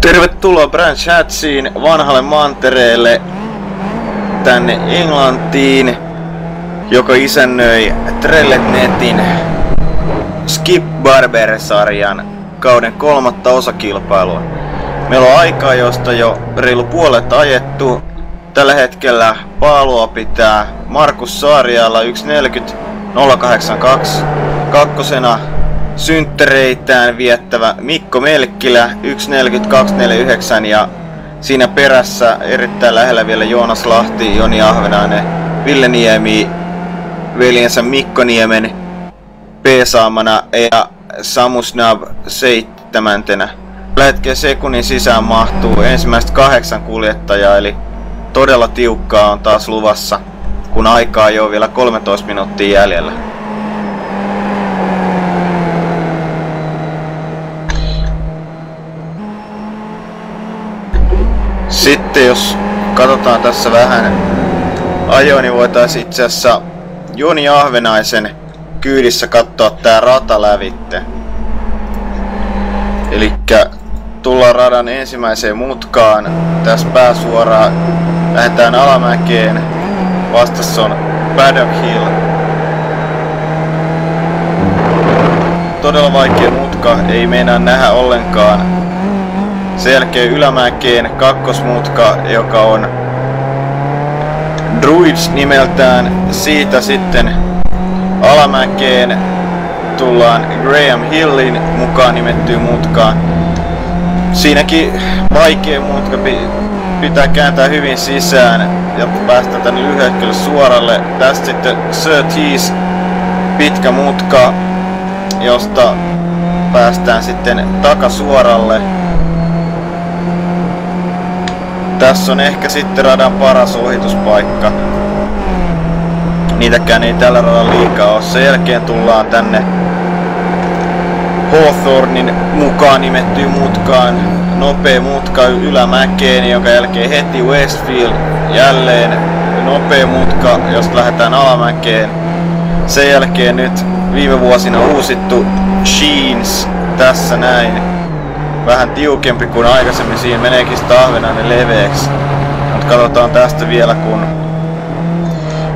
Tervetuloa Brand Chatsiin, vanhalle mantereelle, tänne Englantiin, joka isännöi Trelletnetin Skip Barber-sarjan kauden kolmatta osakilpailua. Meillä on aikaa, josta jo reilu puolet ajettu. Tällä hetkellä paalua pitää Markus Saarialla 1.40.082. Kakkosena synttereitään viettävä Mikko Melkkilä 1.40.249 ja siinä perässä erittäin lähellä vielä Joonas Lahti, Joni Ahvenainen, Ville Niemi, veljensä Mikko Niemen peesaamana ja Samu Snab seitsemäntenä. Tällä hetkellä sekunnin sisään mahtuu ensimmäiset kahdeksan kuljettajaa, eli todella tiukkaa on taas luvassa, kun aikaa jo vielä 13 minuuttia jäljellä. Sitten jos katsotaan tässä vähän ajoa, niin voitaisiin itse asiassa Joni Ahvenaisen kyydissä katsoa tää rata lävitte. Eli tullaan radan ensimmäiseen mutkaan. Tässä pääsuoraan lähdetään alamäkeen. Vastassa on Paddock Hill. Todella vaikea mutka, ei meinaa nähdä ollenkaan. Sen jälkeen ylämäkeen kakkosmutka, joka on Druids nimeltään. Siitä sitten alamäkeen tullaan Graham Hillin mukaan nimettyyn mutkaan. Siinäkin vaikea mutka pitää kääntää hyvin sisään ja päästä tänne lyhyehkölle suoralle. Tästä sitten Surtees pitkä mutka, josta päästään sitten takasuoralle. Tässä on ehkä sitten radan paras ohituspaikka. Niitäkään ei tällä radalla liikaa ole. Sen jälkeen tullaan tänne Hawthornin mukaan nimettyyn mutkaan. Nopea mutka ylämäkeen, jonka jälkeen heti Westfield jälleen nopea mutka, josta lähdetään alamäkeen. Sen jälkeen nyt viime vuosina uusittu Sheens tässä näin. Vähän tiukempi kuin aikaisemmin, siinä meneekin sitä ahvenainen leveäksi. Mutta katsotaan tästä vielä kun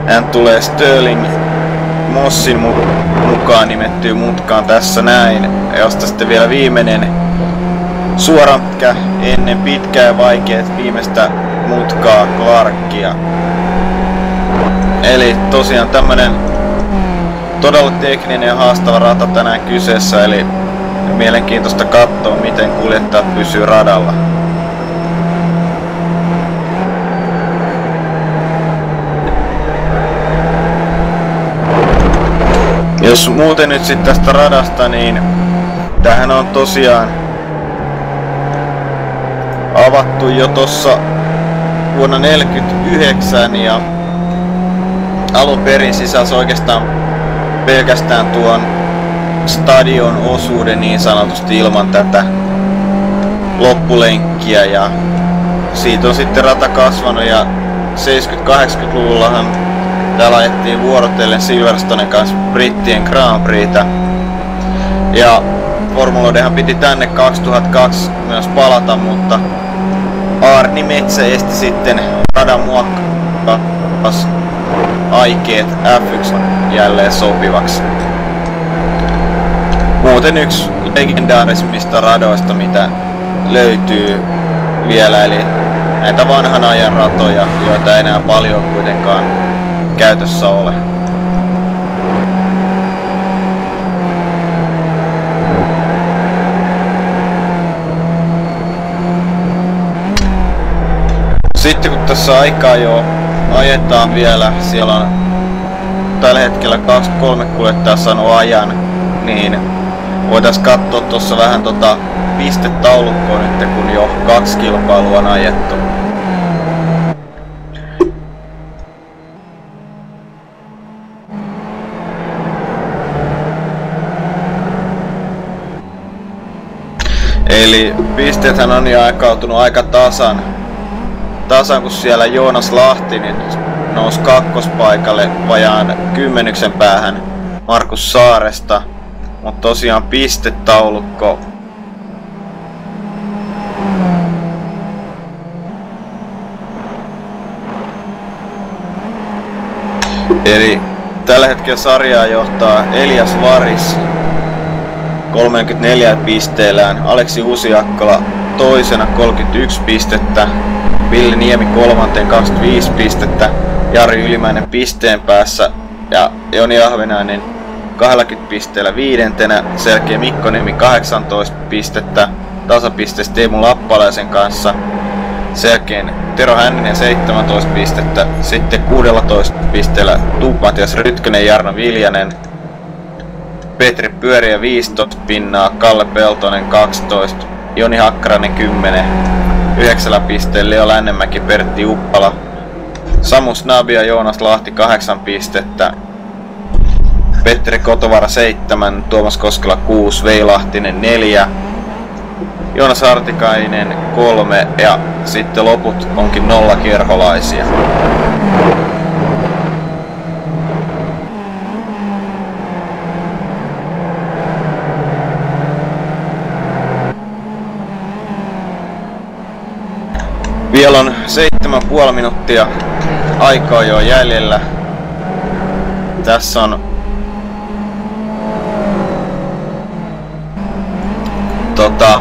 hän tulee Sterling Mossin mukaan nimettyy mutkaan tässä näin, josta sitten vielä viimeinen suoratka ennen pitkää ja vaikeet viimeistä mutkaa Clarkia. Eli tosiaan tämmönen todella tekninen ja haastava rata tänään kyseessä, eli mielenkiintoista katsoa, miten kuljettajat pysyy radalla. Jos muuten nyt sitten tästä radasta, niin tähän on tosiaan avattu jo tossa vuonna 49 ja alun perin sisälsi oikeastaan pelkästään tuon stadion osuuden niin sanotusti ilman tätä loppulenkkiä ja siitä on sitten rata kasvanut ja 70-80-luvullahan Täällä ajettiin vuorotellen Silverstonen kanssa Brittien Grand Prixtä. Ja formuloidenhan piti tänne 2002 myös palata, mutta Arni Metsä esti sitten radan muokkaus aikeet F1 jälleen sopivaksi. Muuten yksi legendaarisimmista radoista, mitä löytyy vielä, eli näitä vanhan ajan ratoja, joita enää paljon kuitenkaan käytössä ole. Sitten kun tässä aikaa jo ajetaan vielä, siellä on tällä hetkellä 23 kuljettajaa saanut ajan, niin voitaisiin katsoa tuossa vähän tota pistetaulukkoa nyt, kun jo kaksi kilpailua on ajettu. Eli pisteethän on jo aikautunut aika tasan. Tasan kun siellä Joonas Lahti niin nousi kakkospaikalle vajaan kymmenyksen päähän Markus Saaresta. Mutta tosiaan pistetaulukko. Eli tällä hetkellä sarjaa johtaa Elias Varis. 34 pisteellään, Aleksi Usiakkala toisena 31 pistettä, Ville Niemi kolmanteen 25 pistettä, Jari Ylimäinen pisteen päässä. Ja Joni Ahvenainen 20 pisteellä viidentenä, selkeä Mikko Niemi 18 pistettä, tasapisteessä Teemu Lappalaisen kanssa, selkeän Tero Hänninen 17 pistettä, sitten 16 pisteellä Tuupmatias Rytkönen, Jarno Viljanen, Petri Pyöriä 15 pinnaa, Kalle Peltonen 12, Joni Hakkarainen 10, 9 pisteen Leo Lännemäki, Pertti Uppala, Samu Snabi ja Joonas Lahti 8 pistettä, Petteri Kotovara 7, Tuomas Koskela 6, Veilahtinen 4, Joonas Artikainen 3 ja sitten loput onkin nolla kierholaisia. Vielä on 7,5 minuuttia aikaa jo jäljellä. Tässä on tota,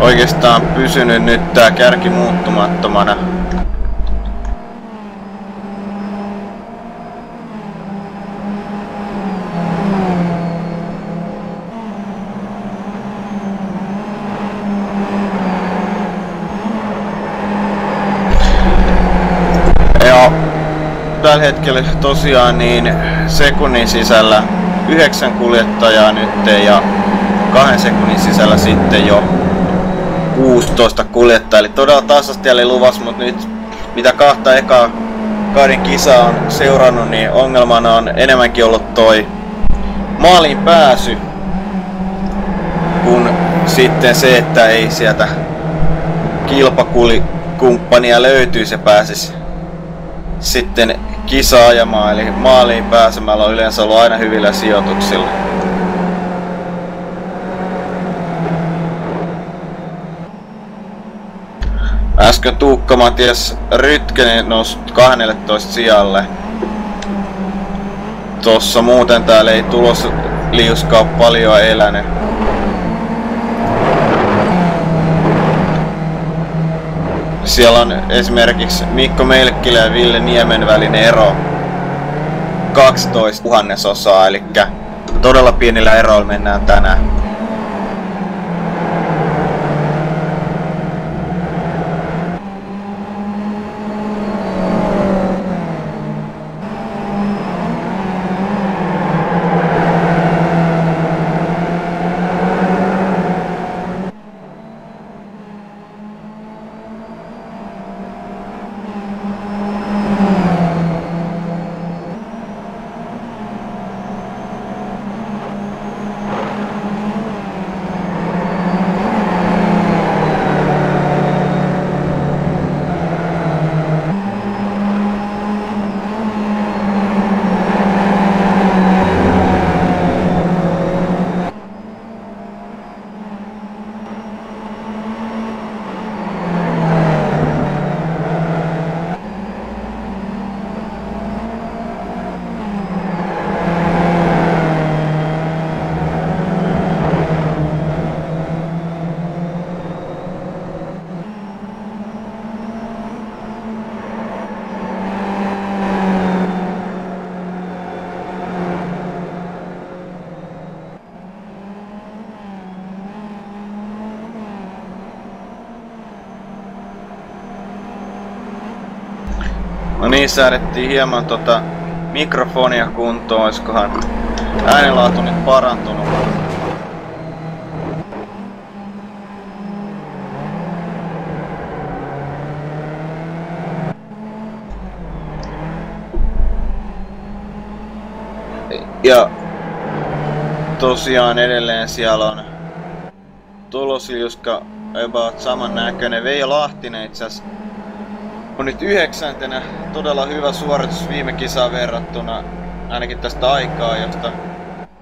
oikeastaan pysynyt nyt tää kärki muuttumattomana. Tällä hetkellä tosiaan niin sekunnin sisällä yhdeksän kuljettajaa nyt ja kahden sekunnin sisällä sitten jo 16 kuljettajaa. Eli todella tasasti oli luvassa, mutta nyt mitä kahta ekaa kauden kisa on seurannut, niin ongelmana on enemmänkin ollut toi maaliin pääsy, kun sitten se, että ei sieltä kilpakumppania löytyy, se pääsisi sitten kisaajamaan, eli maaliin pääsemällä on yleensä ollut aina hyvillä sijoituksilla. Äsken Tuukka Matias Rytkönen nousi 12 sijalle. Tossa muuten täällä ei tulos liuskaa paljon elänyt. Siellä on esimerkiksi Mikko Melkkilä ja Ville Niemen välinen ero 12 tuhannesosaa, eli todella pienillä eroilla mennään tänään. No niin, säädettiin hieman tota mikrofonia kuntoon, oiskohan äänenlaatu nyt parantunut. Ja tosiaan edelleen siellä on tulosliuska about saman näköinen. Veijo Lahtinen itse asiassa on nyt yhdeksäntenä. Todella hyvä suoritus viime kisaan verrattuna, ainakin tästä aikaa, josta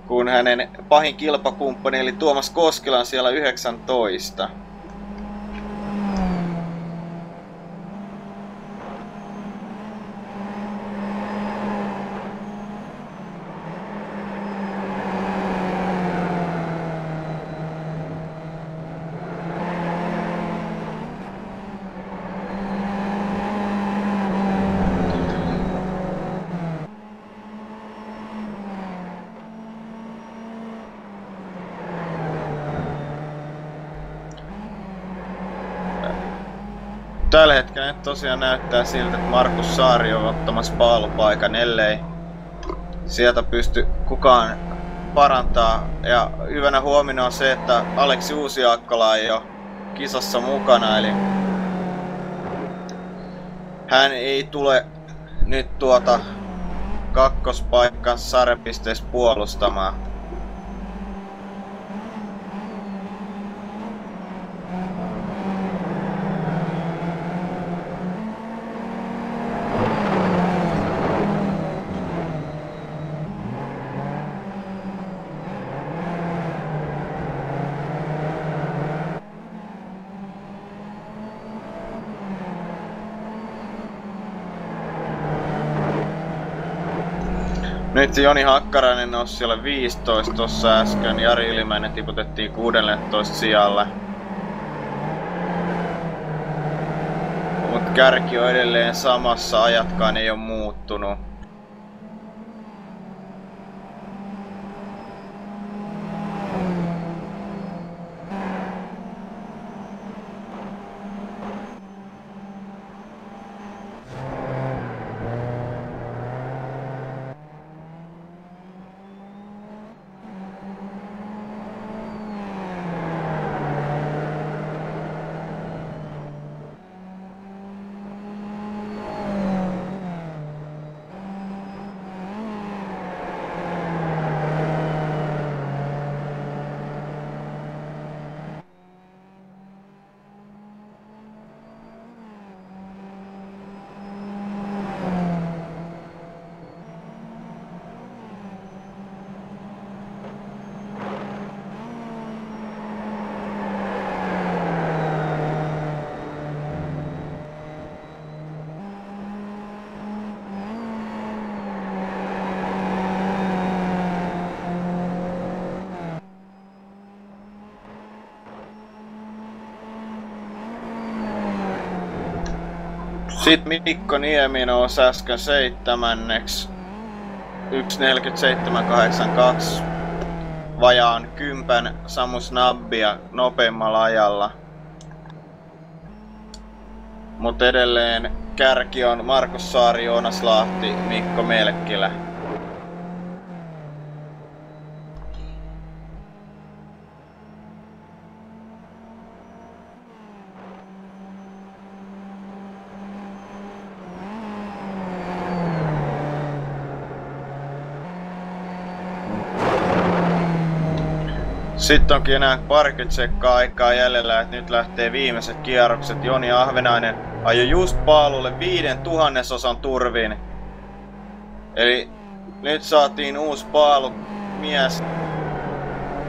kun hänen pahin kilpakumppani eli Tuomas Koskela on siellä 19. hetkellä nyt tosiaan näyttää siltä, että Markus Saari on ottamassa paalupaikan, ellei sieltä pysty kukaan parantaa. Ja hyvänä huomina on se, että Aleksi Uusiakkola ei ole kisassa mukana, eli hän ei tule nyt tuota kakkospaikkaa sarjapisteessä puolustamaan. Nyt Joni Hakkarainen nousi siellä 15 tossa äsken. Jari Ylimäinen tiputettiin 16 sijalle. Mut kärki on edelleen samassa, ajatkaan ei ole muuttunut. Sitten Mikko Niemi nousi äsken seitsemänneksi. 1.47.82 vajaan kympän Samu Snabbia nopeimmalla ajalla. Mutta edelleen kärki on Markus Saari, Joonas Lahti, Mikko Melkkilä. Sitten onkin enää parikymmentä sekkaa aikaa jäljellä, että nyt lähtee viimeiset kierrokset. Joni Ahvenainen ajoi just paalulle viiden tuhannesosan turvin. Eli nyt saatiin uusi paalu mies.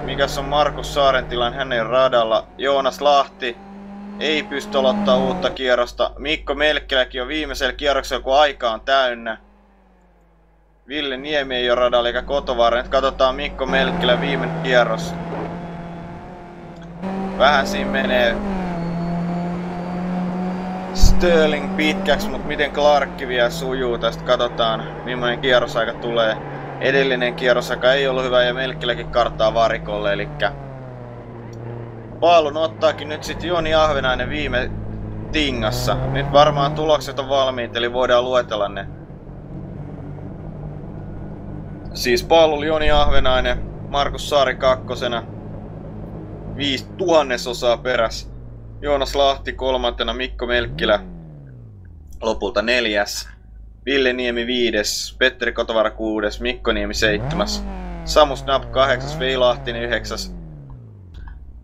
Mikäs on Markus Saarentilan hänen radalla. Joonas Lahti ei pysty aloittaa uutta kierrosta. Mikko Melkkiläkin on viimeisellä kierroksella, kun aika on täynnä. Ville Niemi ei ole radalla eikä Kotovaara. Nyt katsotaan Mikko Melkkilä viimeinen kierros. Vähän siinä menee Sterling pitkäksi, mutta miten Clarkki vielä sujuu tästä, katsotaan millainen kierrosaika tulee. Edellinen kierrosaika ei ollut hyvä ja Melkkiläkin karttaa varikolle, eli Paalun ottaakin nyt sitten Joni Ahvenainen viime tingassa. Nyt varmaan tulokset on valmiit, eli voidaan luetella ne. Siis Paalul Joni Ahvenainen, Markus Saari kakkosena, viisi tuhannesosaa peräs. Joonas Lahti kolmantena, Mikko Melkkilä lopulta neljäs. Ville Niemi viides, Petteri Kotovara kuudes, Mikko Niemi seitsemäs. Samu Snap kahdeksas, Vei Lahtinen yhdeksäs.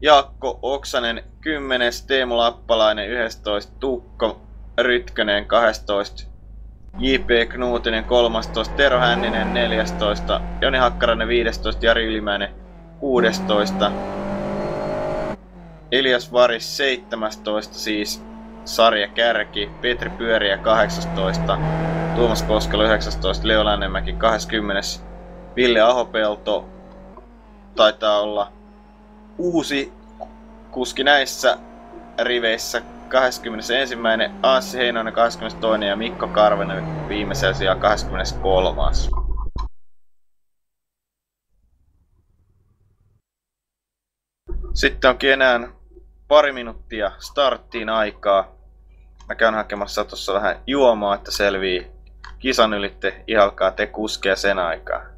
Jaakko Oksanen kymmenes, Teemu Lappalainen 11, Tukko Rytkönen 12, J.P. Knuutinen 13, Tero Hänninen 14, Joni Hakkarainen 15, Jari Ylimäinen 16, Elias Varis 17 siis sarja kärki, Petri Pyöriä 18, Tuomas Koskelo 19, Leo Lännemäki 20, Ville Ahopelto taitaa olla uusi kuski näissä riveissä 21. Anssi Heinonen 22. ja Mikko Karvenen viimeisellä sijaan 23. Sitten onkin enää pari minuuttia starttiin aikaa. Mä käyn hakemassa tuossa vähän juomaa, että selvii kisan ylitte. Ihalkaa te kuskeja sen aikaa.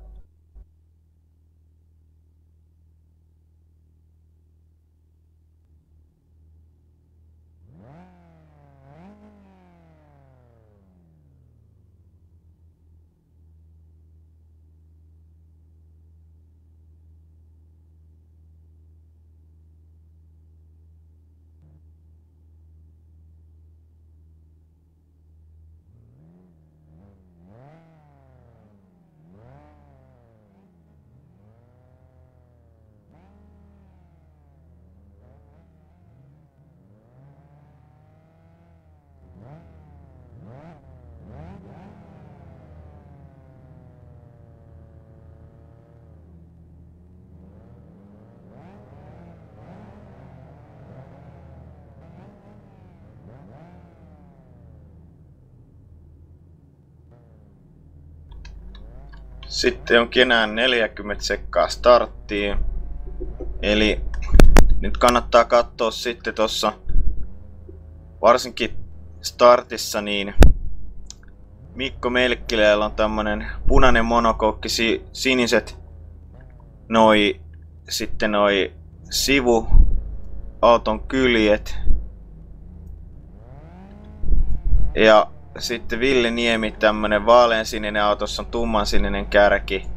Sitten on enää 40 sekkaa starttiin. Eli nyt kannattaa katsoa sitten tuossa varsinkin startissa niin Mikko Melkkilällä on tämmönen punainen monokoukki, si- siniset noi, sitten noi sivu auton kyljet. Ja sitten Ville Niemi, tämmönen vaaleansininen autossa on tummansininen kärki.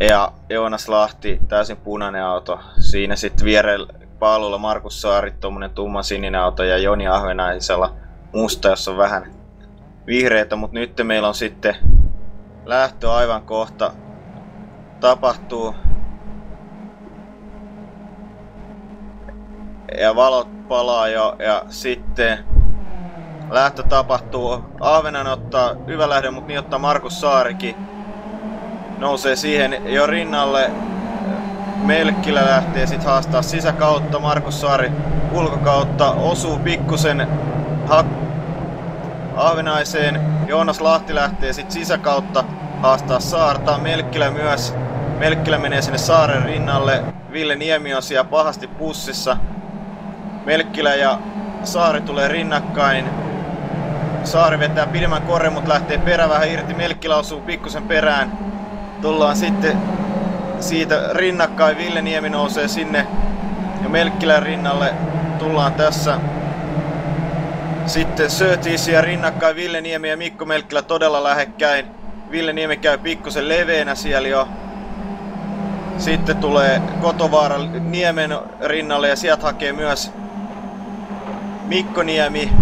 Ja Joonas Lahti, täysin punainen auto. Siinä sitten vierellä paalulla Markus Saari, tuommoinen tummansininen auto ja Joni Ahvenaisella musta, jossa on vähän vihreitä, mutta nyt meillä on sitten lähtö aivan kohta tapahtuu. Ja valot palaa jo ja sitten lähtö tapahtuu. Aavenan ottaa hyvä lähde, mutta niin ottaa Markus Saarikin. Nousee siihen jo rinnalle. Melkkilä lähtee sitten haastaa sisäkautta. Markus Saari ulkokautta osuu pikkusen ha- Ahvenaiseen. Joonas Lahti lähtee sitten sisäkautta haastaa Saarta. Melkkilä myös. Melkkilä menee sinne Saaren rinnalle. Ville Niemi on siellä pahasti pussissa. Melkkilä ja Saari tulee rinnakkain. Saari vetää pidemmän korren, mutta lähtee perä vähän irti. Melkkilä osuu pikkusen perään. Tullaan sitten siitä rinnakkain. Ville Niemi nousee sinne ja Melkkilän rinnalle. Tullaan tässä sitten Sötisiä rinnakkain Ville Niemi ja Mikko Melkkilä todella lähekkäin. Ville Niemi käy pikkusen leveänä siellä jo. Sitten tulee Kotovaara Niemen rinnalle ja sieltä hakee myös Mikko Niemi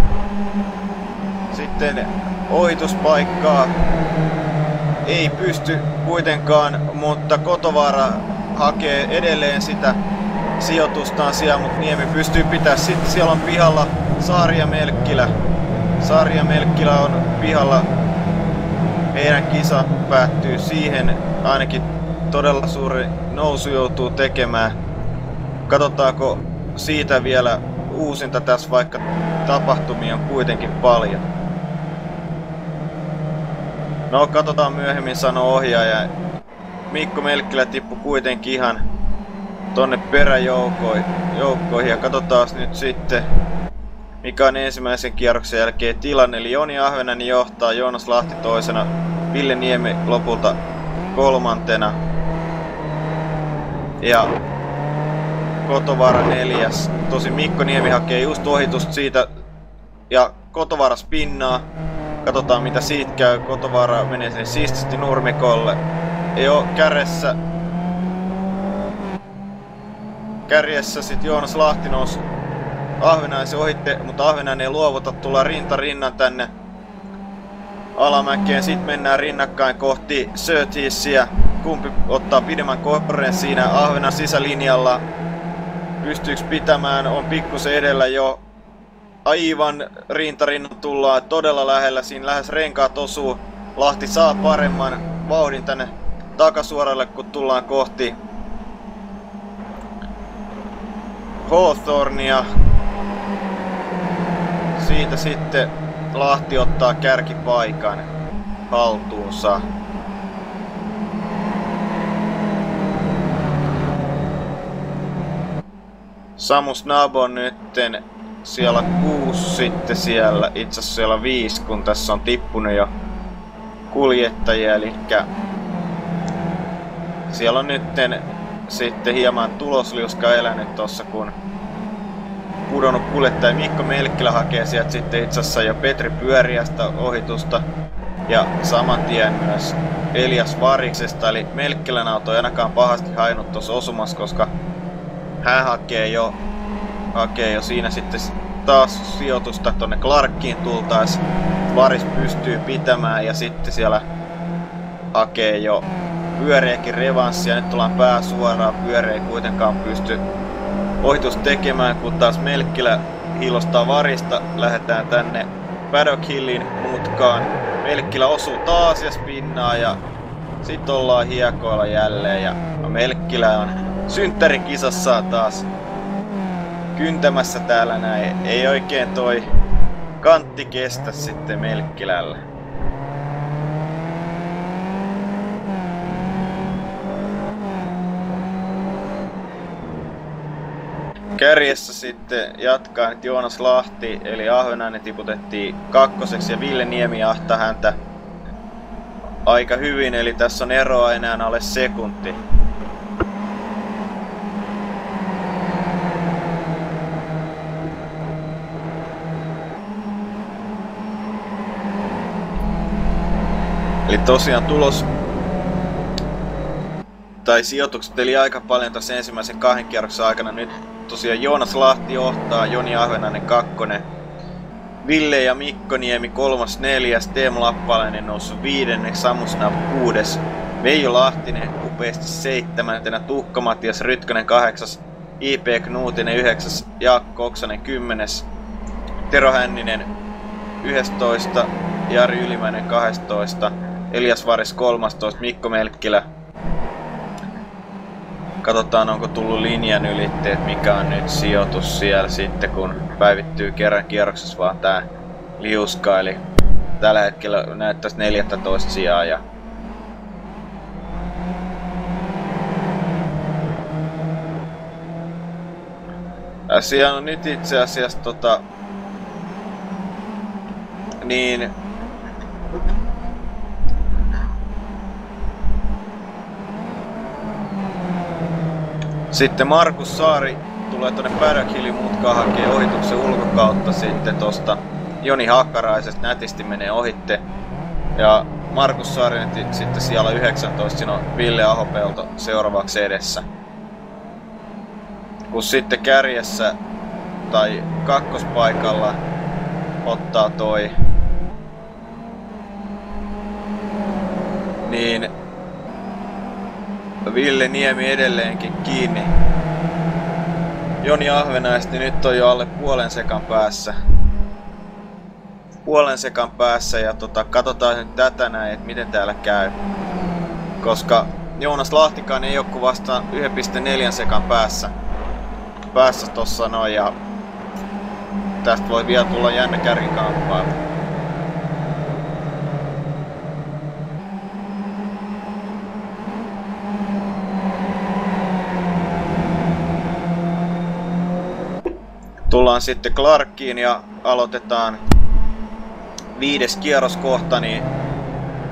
sitten ohituspaikkaa ei pysty kuitenkaan, mutta Kotovaara hakee edelleen sitä sijoitustaan siellä, mutta Niemi pystyy pitää. Sitten siellä on pihalla Saaria Melkkilä. Saaria Melkkilä on pihalla. Heidän kisa päättyy siihen. Ainakin todella suuri nousu joutuu tekemään. Katsotaanko siitä vielä uusinta tässä, vaikka tapahtumia on kuitenkin paljon. No, katsotaan myöhemmin, sanoo ohjaaja. Mikko Melkkilä tippui kuitenkin ihan tonne peräjoukkoihin. Ja katsotaan nyt sitten, mikä on ensimmäisen kierroksen jälkeen tilanne. Eli Joni Ahvenainen johtaa, Joonas Lahti toisena, Ville Niemi lopulta kolmantena. Ja Kotovaara neljäs. Tosi Mikko Niemi hakee just ohitusta siitä ja Kotovaara spinnaa. Katsotaan mitä siitä käy. Kotovaara menee sinne siististi nurmikolle. Jo kärjessä. Kärjessä sit Joonas Lahti nousi Ahvenaisen ohitte, mutta Ahvenainen ei luovuta. Tullaan rinta rinnan tänne alamäkeen. Sitten mennään rinnakkain kohti Sötissiä. Kumpi ottaa pidemmän korren siinä Ahvenan sisälinjalla. Pystyykö pitämään, on pikkusen edellä jo aivan rintarinnan tullaan todella lähellä. Siinä lähes renkaat osuu. Lahti saa paremman vauhdin tänne takasuoralle, kun tullaan kohti Hawthornia. Siitä sitten Lahti ottaa kärkipaikan haltuunsa. Samus Nabo nytten siellä kuusi sitten siellä, itse asiassa siellä viisi, kun tässä on tippunut jo kuljettajia, eli siellä on nytten sitten hieman tulosliuska elänyt tossa, kun pudonnut kuljettaja Mikko Melkkilä hakee sieltä sitten itse asiassa jo Petri Pyöriästä ohitusta. Ja saman tien myös Elias Variksesta, eli Melkkilän auto ei ainakaan pahasti hainut tuossa osumassa, koska hän hakee jo, hakee jo siinä sitten taas sijoitusta tonne Clarkkiin tultais. Varis pystyy pitämään ja sitten siellä hakee jo pyöreäkin revanssia. Nyt tullaan pää suoraan, pyöreä ei kuitenkaan pysty ohitus tekemään, kun taas Melkkilä hiilostaa varista. Lähdetään tänne Paddock Hillin mutkaan. Melkkilä osuu taas ja spinnaa ja sitten ollaan hiekoilla jälleen ja Melkkilä on synttärikisassa taas kyntämässä täällä näin. Ei oikein toi kantti kestä sitten Melkkilällä. Kärjessä sitten jatkaa nyt Joonas Lahti, eli Ahvenainen tiputettiin kakkoseksi ja Ville Niemi jahtaa häntä aika hyvin, eli tässä on eroa enää alle sekunti. Eli tosiaan tulos tai sijoitukset eli aika paljon tässä ensimmäisen kahden kierroksen aikana. Nyt tosiaan Joonas Lahti johtaa, Joni Ahvenainen kakkonen, Ville ja Mikko Niemi kolmas, neljäs, Teemu Lappalainen noussut viidenneksi, Samu kuudes, Veijo Lahtinen upeasti seitsemäntenä, Tuhka Matias Rytkönen kahdeksas, IP Knuutinen yhdeksäs, Jaakko Oksanen kymmenes, Tero Hänninen 11, Jari Ylimäinen 12, Elias Varis 13, Mikko Melkkilä. Katsotaan onko tullut linjan ylitteet, mikä on nyt sijoitus siellä sitten kun päivittyy kerran kierroksessa vaan tää liuska. Eli tällä hetkellä näyttäisi 14 sijaa ja Asia on nyt itse asiassa tota, niin Sitten Markus Saari tulee tuonne Päräkilin mutkaan hakee ohituksen ulkokautta sitten tosta Joni Hakkaraisesta nätisti menee ohitte. Ja Markus Saari sitten siellä 19, siinä on Ville Ahopelto seuraavaksi edessä. Kun sitten kärjessä tai kakkospaikalla ottaa toi niin Ville Niemi edelleenkin kiinni. Joni Ahvenaisti nyt on jo alle puolen sekan päässä. Puolen sekan päässä ja tota, katsotaan nyt tätä näin, että miten täällä käy. Koska Joonas Lahtikaan ei ole vasta 1,4 sekan päässä. Päässä tossa noin ja tästä voi vielä tulla jännä kärkikamppailu. Tullaan sitten Clarkiin ja aloitetaan viides kierros kohta, niin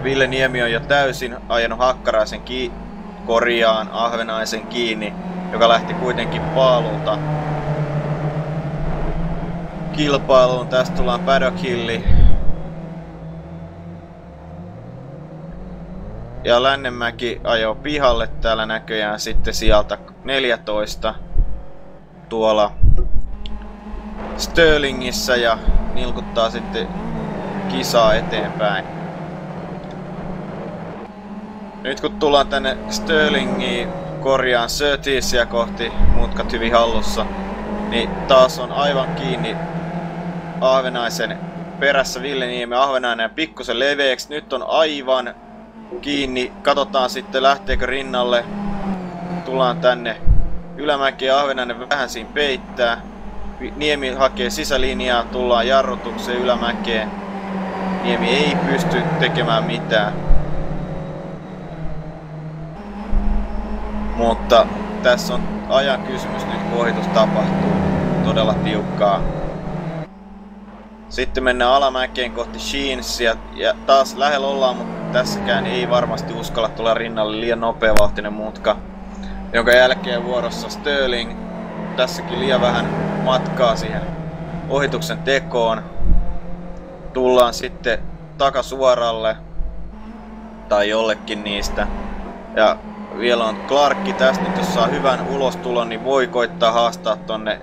Ville Niemi on jo täysin ajanut Hakkaraisen ki- korjaan Ahvenaisen kiinni, joka lähti kuitenkin paalulta kilpailuun. Tästä tullaan Paddock Hilli. Ja Lännemäki ajoi pihalle täällä näköjään sitten sieltä 14 tuolla Sterlingissä ja nilkuttaa sitten kisaa eteenpäin. Nyt kun tullaan tänne Sterlingiin korjaan Surteesia kohti, mutkat hyvin hallussa, niin taas on aivan kiinni Ahvenaisen perässä Ville Niemi, Ahvenainen pikkusen leveäksi. Nyt on aivan kiinni. Katsotaan sitten lähteekö rinnalle. Tullaan tänne Ylämäki Ahvenainen vähän siinä peittää. Niemi hakee sisälinjaa, tullaan jarrutukseen ylämäkeen. Niemi ei pysty tekemään mitään. Mutta tässä on ajan kysymys nyt, kun ohitus tapahtuu. Todella tiukkaa. Sitten mennään alamäkeen kohti Sheensia ja taas lähellä ollaan, mutta tässäkään ei varmasti uskalla tulla rinnalle liian nopeavahtinen mutka. Jonka jälkeen vuorossa Sterling. Tässäkin liian vähän matkaa siihen ohituksen tekoon. Tullaan sitten takasuoralle tai jollekin niistä. Ja vielä on Clarkki tästä nyt, jos saa hyvän ulostulon, niin voi koittaa haastaa tonne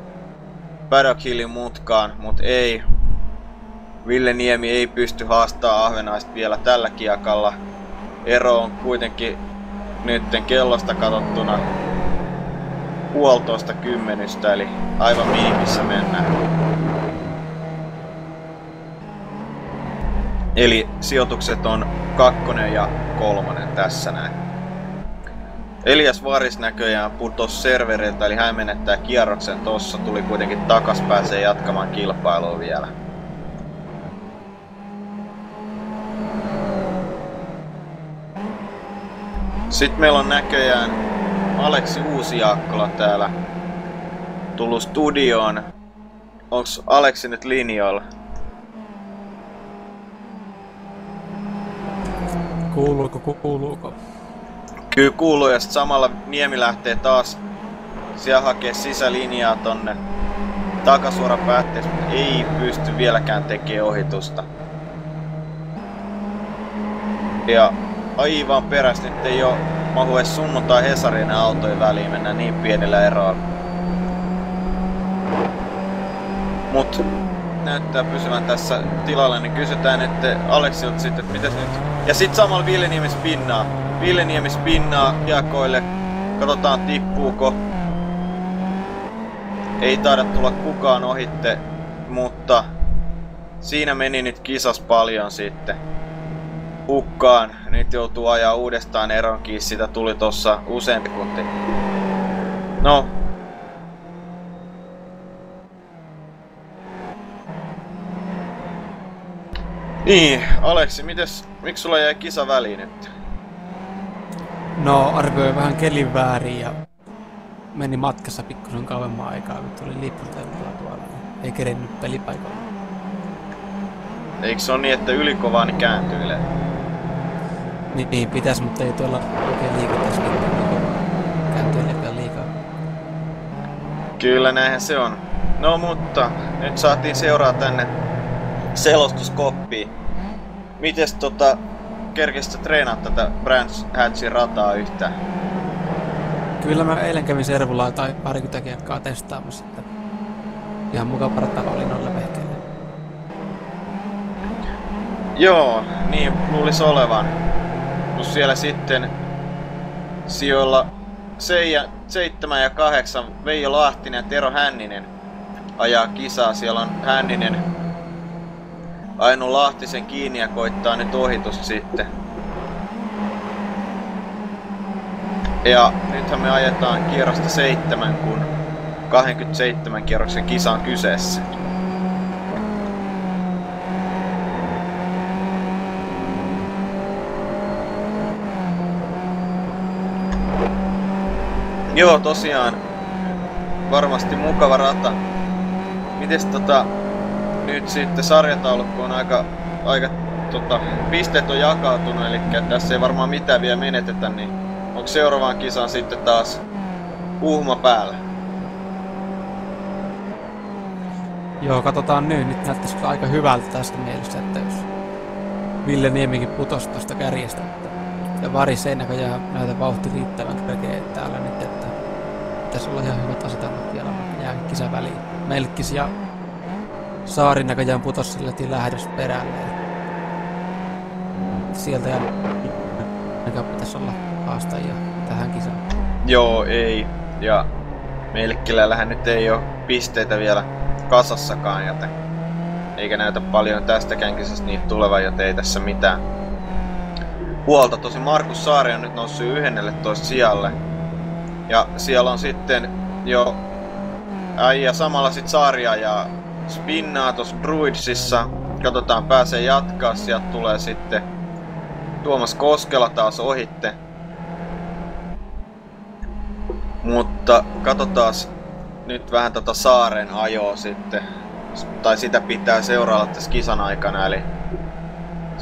Paddock Hillin mutkaan, mutta ei. Ville Niemi ei pysty haastaa Ahvenaista vielä tällä kiekalla. Ero on kuitenkin nytten kellosta katsottuna puolitoista kymmenystä, eli aivan minimissä mennään. Eli sijoitukset on kakkonen ja kolmonen tässä näin. Elias Varis näköjään putos serveriltä, eli hän menettää kierroksen tossa, tuli kuitenkin takas, pääsee jatkamaan kilpailua vielä. Sitten meillä on näköjään Aleksi Uusiaakkola täällä tullut studioon. Onks Aleksi nyt linjoilla? Kuuluuko, kuuluuko? Kyllä kuuluu ja sit samalla Niemi lähtee taas siellä hakee sisälinjaa tonne takasuora päätteeksi, mutta ei pysty vieläkään tekemään ohitusta. Ja aivan peräs nyt ei oo mahu edes sunnuntai Hesarin autojen väliin, mennään niin pienellä eroa. Mut näyttää pysyvän tässä tilalla, niin kysytään että Aleksilta sitten, että mitäs nyt... Ja sit samalla Villeniemi spinnaa. Villeniemi spinnaa jakoille. Katsotaan tippuuko. Ei taida tulla kukaan ohitte, mutta siinä meni nyt kisas paljon sitten hukkaan. Nyt joutuu ajaa uudestaan eronkin. Sitä tuli tossa useampi kunti. No. Niin, Aleksi, mites, miksi sulla jäi kisa väliin nyt? No, arvioi vähän kelin väärin ja meni matkassa pikkusen kauemman aikaa, kun tuli lipputempella tuolla. Ei kerennyt pelipaikalle. Eikö se ole niin, että ylikovaa niin kääntyilee? Niin, niin pitäis, mutta ei tuolla oikein liikenteessä käänteille vielä liikaa. Kyllä näinhän se on. No mutta, nyt saatiin seuraa tänne selostuskoppiin. Mites tota, kerkesit treenaa tätä Brands Hatchin rataa yhtään? Kyllä mä eilen kävin servulla tai parikymmentä kiekkaa testaamassa, että ihan mukava rata oli noilla vehkeillä. Joo, niin luulisi olevan kun siellä sitten sijoilla 7 ja 8 Veijo Lahtinen ja Tero Hänninen ajaa kisaa. Siellä on Hänninen Ainu Lahtisen kiinni ja koittaa nyt ohitus sitten. Ja nythän me ajetaan kierrosta 7, kun 27 kierroksen kisa on kyseessä. Joo, tosiaan. Varmasti mukava rata. Mites tota... Nyt sitten sarjataulukko on aika... aika tota, pisteet on jakautunut, eli tässä ei varmaan mitään vielä menetetä, niin onko seuraavaan kisaan sitten taas uhma päällä? Joo, katsotaan nyt. Nyt näyttäisi aika hyvältä tästä mielessä, että jos Ville Niemikin putosi tuosta kärjestä, ja Varis ei näköjään näytä vauhti riittävän täällä nyt, että pitäisi olla ihan hyvät asetelmat vielä, jää kisa väliin. Melkkis ja Saari näköjään putos sillä lähdös perälle. Sieltä ja näköjään pitäisi olla haastajia tähän kisaan. Joo, ei. Ja Melkkilällähän nyt ei ole pisteitä vielä kasassakaan, joten eikä näytä paljon tästäkään kisasta niitä tulevan, joten ei tässä mitään huolta. Tosi Markus Saari on nyt noussut 11 sijalle ja siellä on sitten jo äijä samalla sit sarja ja spinnaa tuossa Druidsissa. Katsotaan pääsee jatkaa, sieltä tulee sitten Tuomas Koskela taas ohitte. Mutta katsotaan nyt vähän tota saaren ajoa sitten. tai sitä pitää seurailla tässä kisan aikana, eli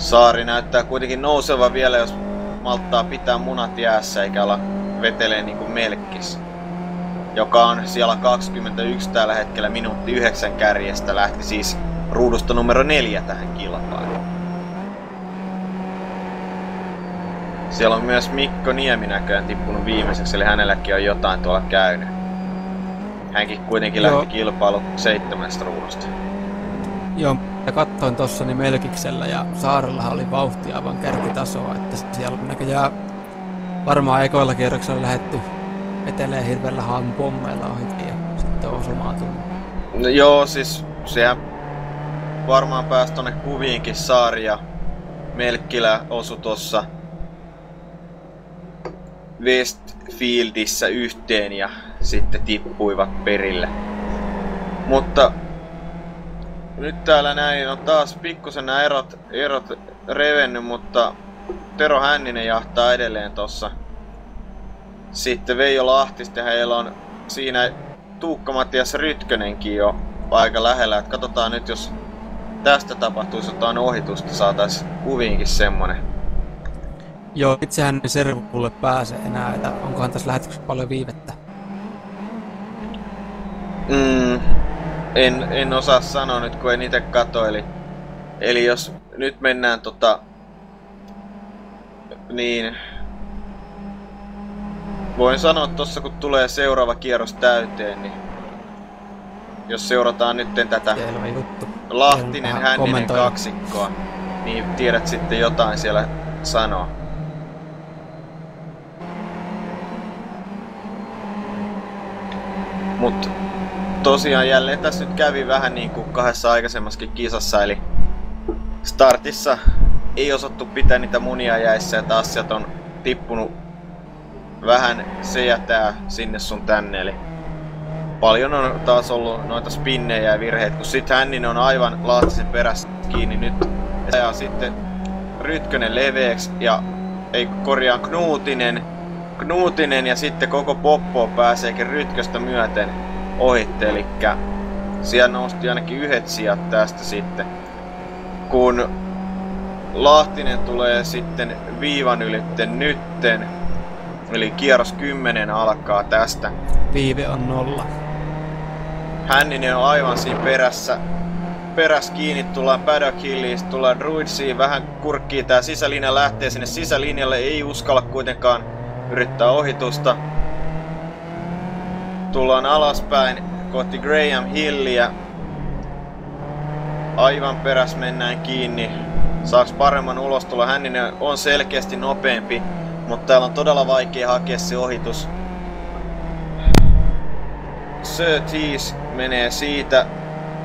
Saari näyttää kuitenkin nouseva vielä, jos malttaa pitää munat jäässä eikä olla vetelee niin kuin melkkis. Joka on siellä 21 tällä hetkellä minuutti 9 kärjestä lähti siis ruudusta numero 4 tähän kilpailuun. Siellä on myös Mikko Niemi näköjään tippunut viimeiseksi, eli hänelläkin on jotain tuolla käynyt. Hänkin kuitenkin Joo. lähti kilpailu seitsemästä ruudusta. Joo, ja katsoin tuossa niin Melkiksellä ja Saarellahan oli vauhtia aivan kärkitasoa, että siellä näköjään varmaan ekoilla kierroksella lähetty eteleen hirveällä hampommeilla ohi ja sitten on osumaatunut. No joo, siis sehän varmaan pääsi tonne kuviinkin Saari ja Melkkilä osu tossa Westfieldissä yhteen ja sitten tippuivat perille. Mutta nyt täällä näin on taas pikkusen nämä erot, erot revennyt, mutta Tero Hänninen jahtaa edelleen tossa. Sitten Veijo Lahtiste, heillä on siinä Tuukka Mattias Rytkönenkin jo aika lähellä. Et katsotaan nyt, jos tästä tapahtuisi jotain ohitusta, saatais kuviinkin semmonen. Joo, itsehän servulle pääsee enää, että onkohan tässä lähetyksessä paljon viivettä? Mm, en, en osaa sanoa nyt, kun en itse kato, eli, eli jos nyt mennään tota, niin, voin sanoa tossa kun tulee seuraava kierros täyteen, niin jos seurataan nyt tätä Lahtinen Hänninen kaksikkoa, niin tiedät sitten jotain siellä sanoa. Mutta tosiaan jälleen tässä nyt kävi vähän niin kuin kahdessa aikaisemmassakin kisassa, eli startissa ei osattu pitää niitä munia jäissä ja taas sieltä on tippunut vähän se ja tää sinne sun tänne, eli paljon on taas ollut noita spinnejä ja virheitä, kun sit Hänninen on aivan Lahtisen perässä kiinni nyt. Ja sitten Rytkönen leveäksi ja ei korjaan Knuutinen, Knuutinen ja sitten koko Poppo pääseekin Rytköstä myöten ohitte, eli siellä nosti ainakin yhdet sijat tästä sitten. Kun Lahtinen tulee sitten viivan ylitten nytten, eli kierros 10 alkaa tästä. Viive on nolla. Hänninen on aivan siinä perässä. Peräs kiinni, tullaan Paddock Hilliin, tullaan Druidsiin, vähän kurkkii tää sisälinja lähtee sinne sisälinjalle, ei uskalla kuitenkaan yrittää ohitusta. Tullaan alaspäin kohti Graham Hilliä. Aivan peräs mennään kiinni. Saaks paremman ulostulo? Hänninen on selkeästi nopeampi, mutta täällä on todella vaikea hakea se ohitus. Surtees menee siitä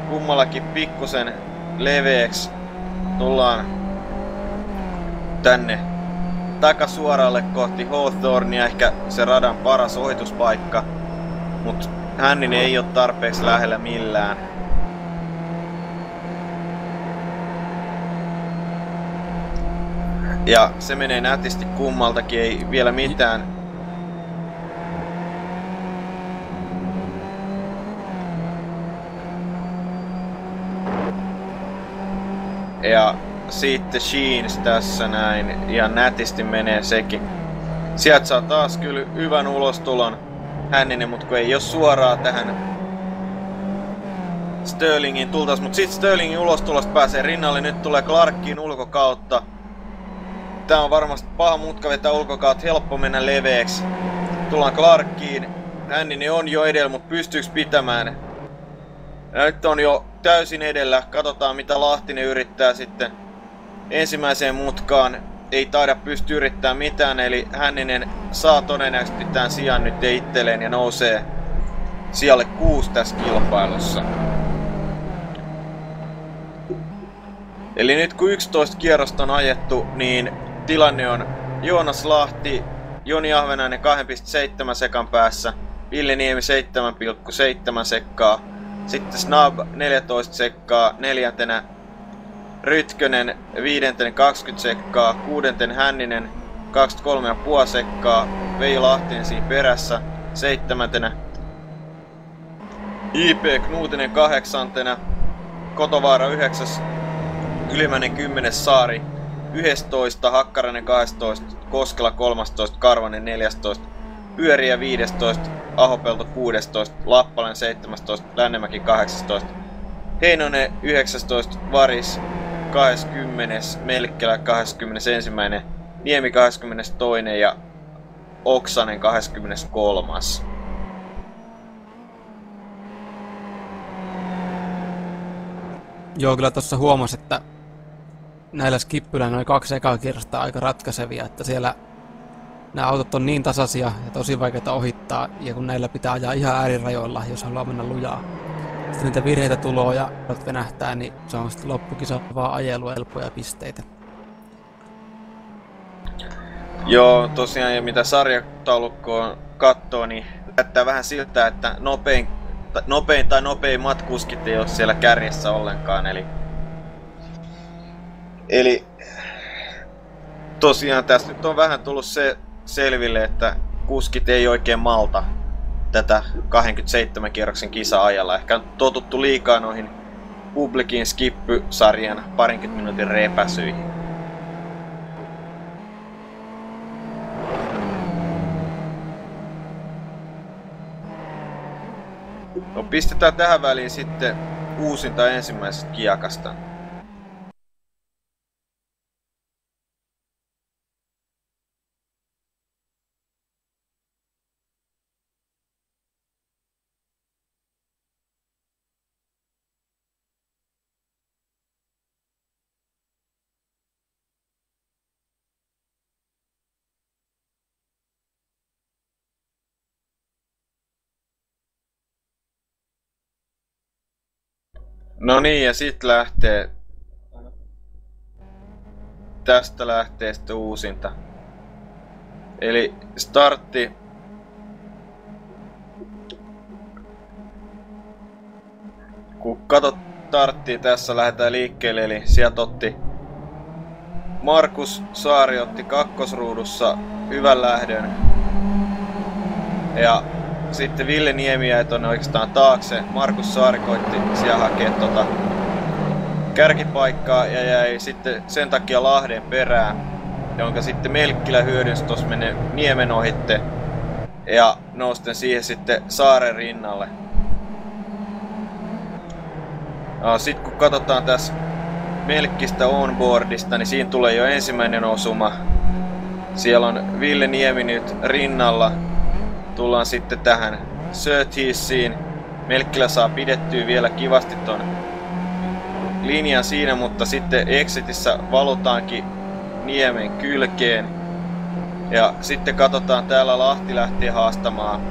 kummallakin pikkusen leveäksi. Tullaan tänne takasuoralle kohti Hawthornia, ehkä se radan paras ohituspaikka. Mutta Hänninen ei ole tarpeeksi lähellä millään. Ja se menee nätisti kummaltakin, ei vielä mitään. Ja sitten Sheens tässä näin, ja nätisti menee sekin. Sieltä saa taas kyllä hyvän ulostulon Hänninen, mutta kun ei ole suoraa tähän Sterlingin tultas, mutta sitten Sterlingin ulostulosta pääsee rinnalle, nyt tulee Clarkkiin ulkokautta. Tää on varmasti paha mutka vetää ulkokautta, helppo mennä leveäksi. Tullaan Clarkkiin, Hänninen on jo edellä, mutta pystyykö pitämään? Nyt on jo täysin edellä, katsotaan mitä Lahtinen yrittää sitten ensimmäiseen mutkaan ei taida pysty yrittämään mitään, eli Hänninen saa todennäköisesti tämän sijan nyt itselleen ja nousee sijalle kuusi tässä kilpailussa. Eli nyt kun 11 kierrosta on ajettu, niin tilanne on Joonas Lahti, Joni Ahvenainen 2,7 sekan päässä, Ville Niemi 7,7 sekkaa, sitten Snab 14 sekkaa, neljäntenä Rytkönen viidenten 20 sekkaa, kuudenten Hänninen 23,5 sekkaa, Veijo Lahtinen siinä perässä seitsemäntenä, IP Knuutinen kahdeksantena, Kotovaara 9, Ylimäinen 10, Saari 11, Hakkarainen 12, Koskela 13, Karvanen 14, Pyöriä 15, Ahopelto 16, Lappalen 17, Lännemäki 18, Heinonen 19, Varis 20, Melkkälä 21, Niemi 22 ja Oksanen 23. Joo, kyllä tuossa huomasi, että näillä skippyillä noin kaksi ekaa kierrosta aika ratkaisevia, että siellä nämä autot on niin tasaisia ja tosi vaikeita ohittaa, ja kun näillä pitää ajaa ihan äärirajoilla, jos haluaa mennä lujaa. Sitten niitä virheitä tuloa ja venähtää, niin se on sitten loppukisa vaan ajelua helppoja pisteitä. Joo, tosiaan, ja mitä sarjataulukkoon katsoo, niin näyttää vähän siltä, että nopein, nopein tai nopein matkuskit ei ole siellä kärjessä ollenkaan, eli Eli tosiaan tässä nyt on vähän tullut se selville, että kuskit ei oikein malta tätä 27 kierroksen kisa-ajalla. Ehkä on totuttu liikaa noihin Publikin skippy-sarjan parinkymmentä minuutin repäsyihin. No pistetään tähän väliin sitten uusinta ensimmäisestä kiakasta. No niin, ja sit lähtee... Tästä lähtee sitten uusinta. Eli startti... Kun katot starttia, tässä lähdetään liikkeelle, eli sieltä otti Markus Saari otti kakkosruudussa hyvän lähdön. Ja sitten Ville Niemi jäi tonne oikeastaan taakse. Markus Saari koitti siellä hakea tota kärkipaikkaa ja jäi sitten sen takia Lahden perään, jonka sitten Melkkilä hyödynsi tuossa menne Niemen ohitte ja nousten siihen sitten Saaren rinnalle. Sitten kun katsotaan tässä Melkkistä onboardista, niin siinä tulee jo ensimmäinen osuma. Siellä on Ville Niemi nyt rinnalla tullaan sitten tähän Surteesiin. Melkkilä saa pidettyä vielä kivasti ton linjan siinä, mutta sitten Exitissä valutaankin niemen kylkeen. Ja sitten katsotaan täällä Lahti lähtee haastamaan,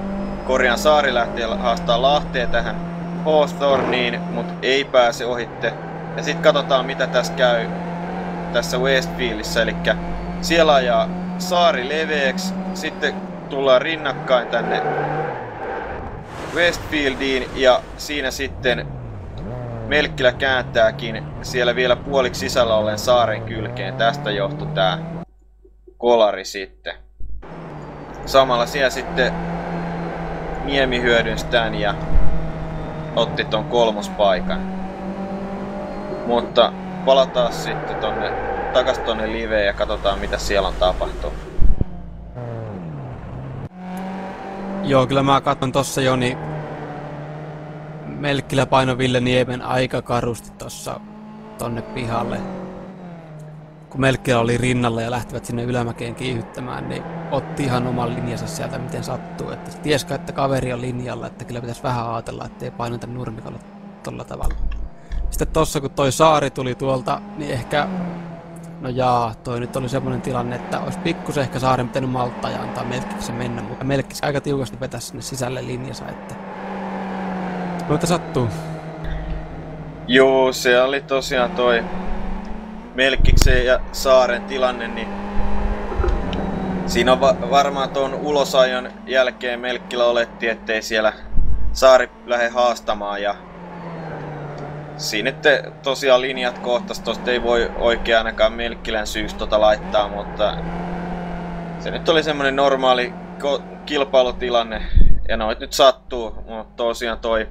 Korjan saari lähtee haastaa Lahteen tähän Hawthorniin, mutta ei pääse ohitte. Ja sitten katsotaan mitä tässä käy tässä Westfieldissä, eli siellä ajaa saari leveäksi, sitten tullaan rinnakkain tänne Westfieldiin ja siinä sitten Melkkilä kääntääkin siellä vielä puoliksi sisällä ollen saaren kylkeen. Tästä johtui tää kolari sitten. Samalla siellä sitten Niemi hyödynsi tän ja otti ton kolmospaikan. Mutta palataan sitten tonne takas tonne liveen ja katsotaan mitä siellä on tapahtunut. Joo, kyllä mä katson tossa jo, niin Melkkilä paino Ville Niemen aika karusti tossa tonne pihalle. Kun Melkkilä oli rinnalla ja lähtivät sinne ylämäkeen kiihyttämään, niin otti ihan oman linjansa sieltä miten sattuu. Että tieska, että kaveri on linjalla, että kyllä pitäisi vähän ajatella, ettei painota nurmikolla tolla tavalla. Sitten tossa kun toi saari tuli tuolta, niin ehkä No jaa, toi nyt oli semmoinen tilanne, että olisi pikkusen ehkä saaren pitänyt malttaa ja antaa Melkkiksen mennä, mutta Melkkis aika tiukasti vetää sinne sisälle linjassa, että... Noita sattuu. Joo, se oli tosiaan toi Melkkiksen ja Saaren tilanne, niin siinä on va- varmaan tuon ulosajon jälkeen Melkkilä oletti, ettei siellä Saari lähde haastamaan ja siinä nyt tosiaan linjat kohtas, tosta ei voi oikein ainakaan Melkkilän syystä tota laittaa, mutta se nyt oli semmonen normaali kilpailutilanne ja noit nyt sattuu, mutta tosiaan toi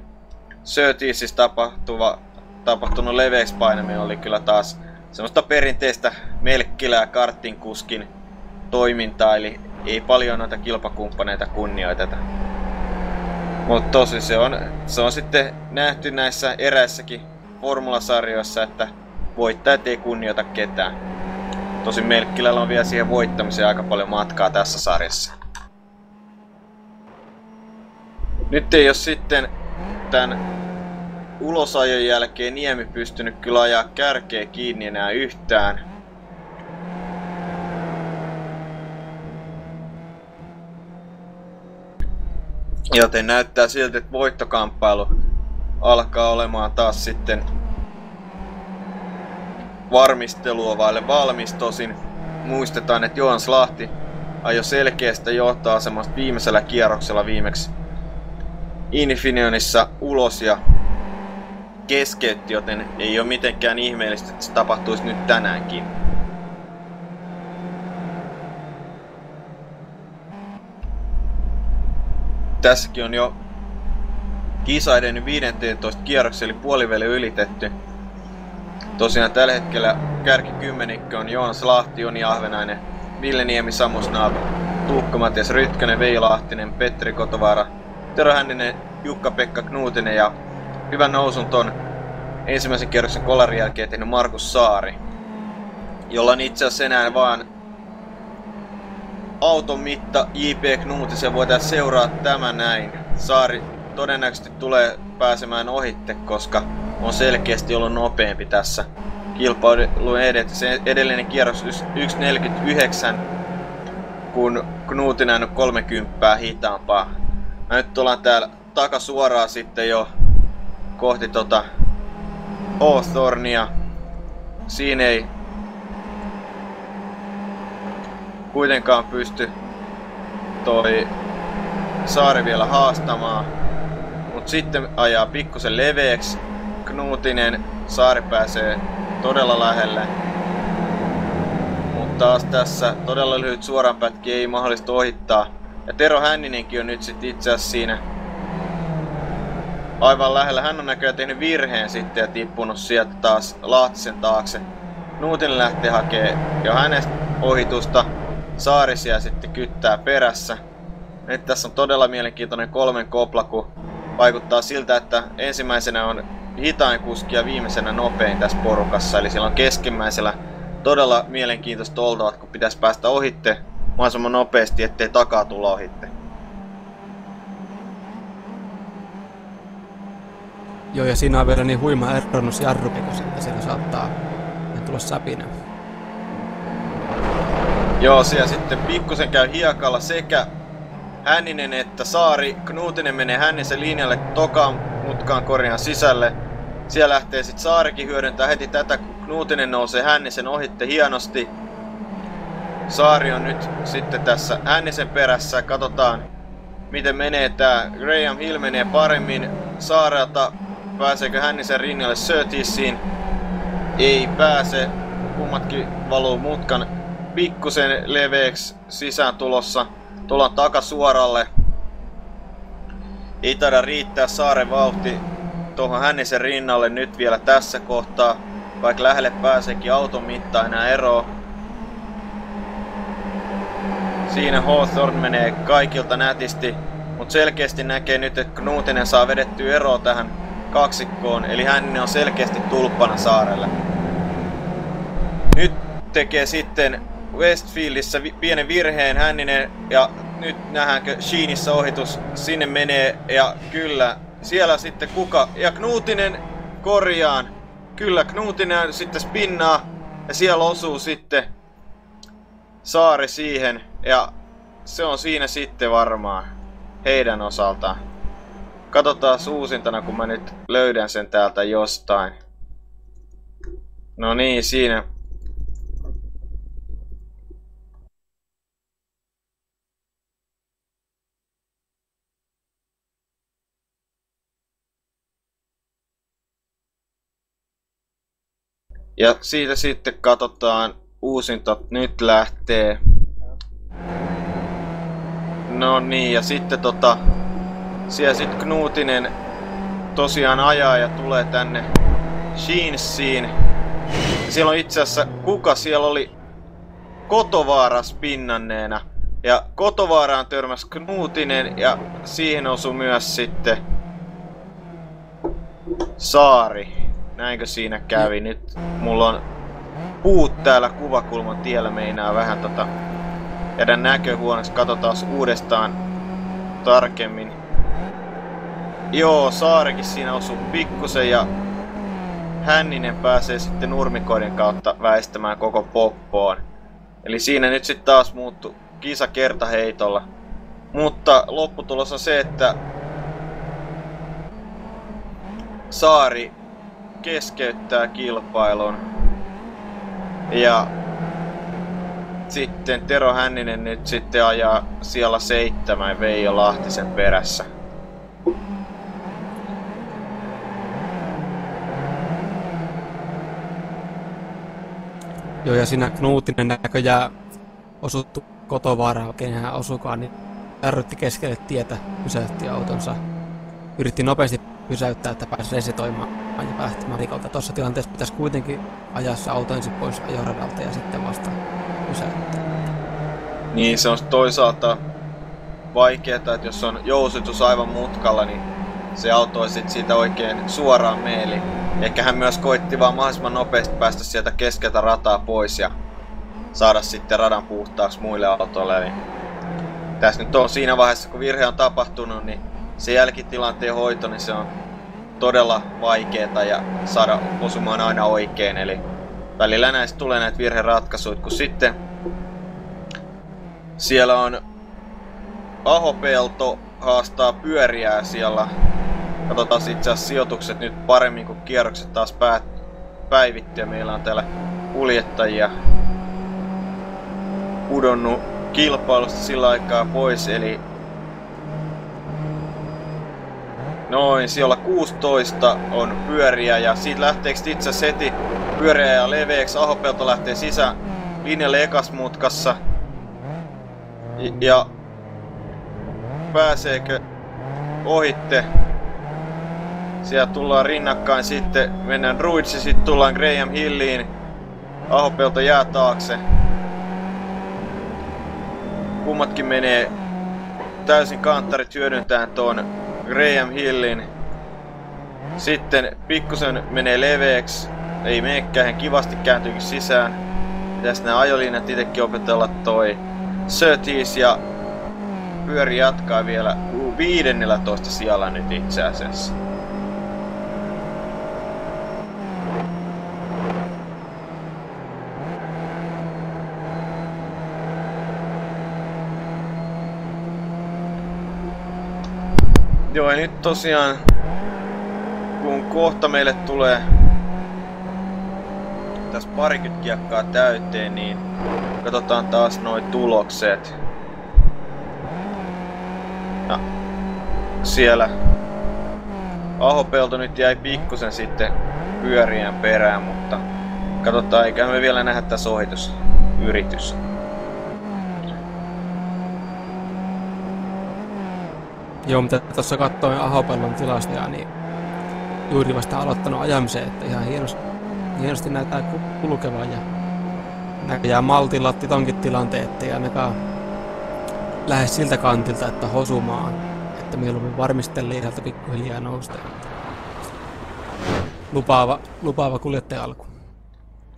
Sötiisissä tapahtuva tapahtunut leveäksi oli kyllä taas semmoista perinteistä melkkilää kartin kuskin toimintaa, eli ei paljon noita kilpakumppaneita kunnioiteta. Mutta tosi se on, se on sitten nähty näissä eräissäkin formulasarjoissa, että voittajat ei kunnioita ketään. Tosi Melkkilällä on vielä siihen voittamiseen aika paljon matkaa tässä sarjassa. Nyt ei ole sitten tämän ulosajon jälkeen Niemi pystynyt kyllä ajaa kärkeä kiinni enää yhtään. Joten näyttää siltä, että voittokamppailu alkaa olemaan taas sitten varmistelua vaille valmis. Tosin muistetaan, että Johans Lahti ajoi selkeästä johtoasemasta viimeisellä kierroksella viimeksi Infinionissa ulos ja keskeytti, joten ei ole mitenkään ihmeellistä, että se tapahtuisi nyt tänäänkin. Tässäkin on jo kisa edennyt 15 kierroksen, eli puoliväli ylitetty. Tosiaan tällä hetkellä kärkikymmenikko on Joons Lahti, Joni Ahvenainen, Ville Niemi, Samus Naava, Tuukka Matias Rytkönen, Vei Lahtinen, Petteri Kotovaara, Tero Hänninen, Jukka-Pekka Knuutinen ja hyvän nousun ton ensimmäisen kierroksen kolarin jälkeen tehnyt Markus Saari, jolla on itse asiassa enää vaan auton mitta J.P. Knuutisen voitaisiin seuraa tämä näin. Saari todennäköisesti tulee pääsemään ohitte, koska on selkeästi ollut nopeampi tässä kilpailun edet. Se edellinen kierros 1.49, kun Knutinen on 30 hitaampaa. Mä nyt ollaan täällä takasuoraan sitten jo kohti tota Hawthornia. Siinä ei kuitenkaan pysty toi saari vielä haastamaan. Mut sitten ajaa pikkusen leveäksi. Knutinen saari pääsee todella lähelle. Mutta taas tässä todella lyhyt suoranpätki ei mahdollista ohittaa. Ja Tero Hänninenkin on nyt sit itse asiassa siinä aivan lähellä. Hän on näköjään tehnyt virheen sitten ja tippunut sieltä taas Lahtisen taakse. Nuutin lähtee hakee jo hänestä ohitusta. Saarisia sitten kyttää perässä. Nyt tässä on todella mielenkiintoinen kolmen kopla, kun vaikuttaa siltä, että ensimmäisenä on hitain kuski ja viimeisenä nopein tässä porukassa. Eli siellä on keskimmäisellä todella mielenkiintoista oltavat, kun pitäisi päästä ohitte mahdollisimman nopeasti, ettei takaa tulla ohitte. Joo, ja siinä on vielä niin huima eronnus jarrupikos, että siellä saattaa tulla säpinä. Joo, siellä sitten pikkusen käy hiekalla sekä Hänninen että Saari. Knutinen menee Hännisen linjalle tokaan mutkaan korjaan sisälle. Siellä lähtee sitten Saarikin hyödyntää heti tätä, kun Knutinen nousee Hännisen ohitte hienosti. Saari on nyt sitten tässä Hännisen perässä. Katsotaan, miten menee tää. Graham Hill menee paremmin Saarelta. Pääseekö Hännisen rinnalle Sötisiin? Ei pääse. Kummatkin valuu mutkan pikkusen leveäksi sisään tulossa. Tullaan takasuoralle. Ei taida riittää saaren vauhti tuohon Hännisen rinnalle nyt vielä tässä kohtaa. Vaikka lähelle pääseekin auton mitta enää eroa. Siinä Hawthorne menee kaikilta nätisti, mutta selkeästi näkee nyt, että Knutinen saa vedettyä eroa tähän kaksikkoon, eli hän on selkeästi tulppana saarelle. Nyt tekee sitten Westfieldissä vi- pienen virheen Hänninen ja nyt nähdäänkö Sheenissä ohitus sinne menee ja kyllä siellä sitten kuka ja Knutinen korjaan. Kyllä Knutinen sitten spinnaa ja siellä osuu sitten saari siihen ja se on siinä sitten varmaan heidän osaltaan. Katsotaan uusintana kun mä nyt löydän sen täältä jostain. No niin, siinä Ja siitä sitten katsotaan uusinta nyt lähtee. No niin, ja sitten tota... Siellä sitten Knutinen tosiaan ajaa ja tulee tänne Sheensiin. Siellä on itse asiassa, kuka siellä oli Kotovaaras pinnanneena. Ja Kotovaaraan törmäs Knutinen ja siihen osui myös sitten Saari. Näinkö siinä kävi? Nyt mulla on puut täällä kuvakulman tiellä meinaa vähän tota jäädä näköhuoneeksi. Katsotaan uudestaan tarkemmin. Joo, Saarikin siinä osuu pikkusen ja Hänninen pääsee sitten nurmikoiden kautta väistämään koko poppoon. Eli siinä nyt sitten taas muuttu kisa kertaheitolla. Mutta lopputulos on se, että Saari keskeyttää kilpailun. Ja sitten Tero Hänninen nyt sitten ajaa siellä seitsemän Veijo Lahtisen perässä. Joo, ja siinä Knutinen näköjään osuttu kotovaaraa, oikein hän osukaan, niin tarvitti keskelle tietä, pysäytti autonsa. Yritti nopeasti pysäyttää, että pääsi resetoimaan ja päähtämään rikolta. Tuossa tilanteessa pitäisi kuitenkin ajaa se autonsa pois ajoradalta ja sitten vasta pysäyttää. Niin, se on toisaalta vaikeaa, että jos on jousitus aivan mutkalla, niin se auto olisi siitä oikein suoraan meeli. Ehkä hän myös koitti vaan mahdollisimman nopeasti päästä sieltä keskeltä rataa pois ja saada sitten radan puhtaaksi muille autoille. Eli tässä nyt on siinä vaiheessa, kun virhe on tapahtunut, niin se jälkitilanteen hoito, niin se on todella vaikeeta ja saada osumaan aina oikein. Eli välillä näistä tulee näitä virheratkaisuja, kun sitten siellä on Ahopelto haastaa pyöriää siellä. Katsotaan itse asiassa sijoitukset nyt paremmin, kun kierrokset taas päät, päivitty ja meillä on täällä kuljettajia pudonnut kilpailusta sillä aikaa pois, eli Noin, siellä 16 on pyöriä ja siitä lähteekö itse seti pyöriä ja leveäksi. Ahopelto lähtee sisään linjalle ekasmutkassa. Ja pääseekö ohitte? Siellä tullaan rinnakkain sitten, mennään Ruitsi, sitten tullaan Graham Hilliin. Ahopelto jää taakse. Kummatkin menee täysin kanttarit hyödyntäen tuon Graham Hillin. Sitten pikkusen menee leveäksi. Ei meekään, kivasti kääntyykin sisään. Pitäis nää ajolinjat itekin opetella toi Surtees ja pyöri jatkaa vielä 15 sijalla nyt itse asiassa. Joo, ja nyt tosiaan, kun kohta meille tulee tässä parikymmentä kiekkaa täyteen, niin katsotaan taas noin tulokset. Ja siellä Ahopelto nyt jäi pikkusen sitten pyörien perään, mutta katsotaan, eikä me vielä nähdä tässä ohitusyritys. Joo, mitä tuossa katsoin Ahopellon tilastoja, niin juuri vasta aloittanut ajamiseen, että ihan hienosti, hienosti näyttää kulkevan ja näköjään maltilla tonkin tilanteen, ettei ainakaan lähde siltä kantilta, että hosumaan, että mieluummin varmisteli sieltä pikkuhiljaa nousta. Lupaava, lupaava kuljettaja alku.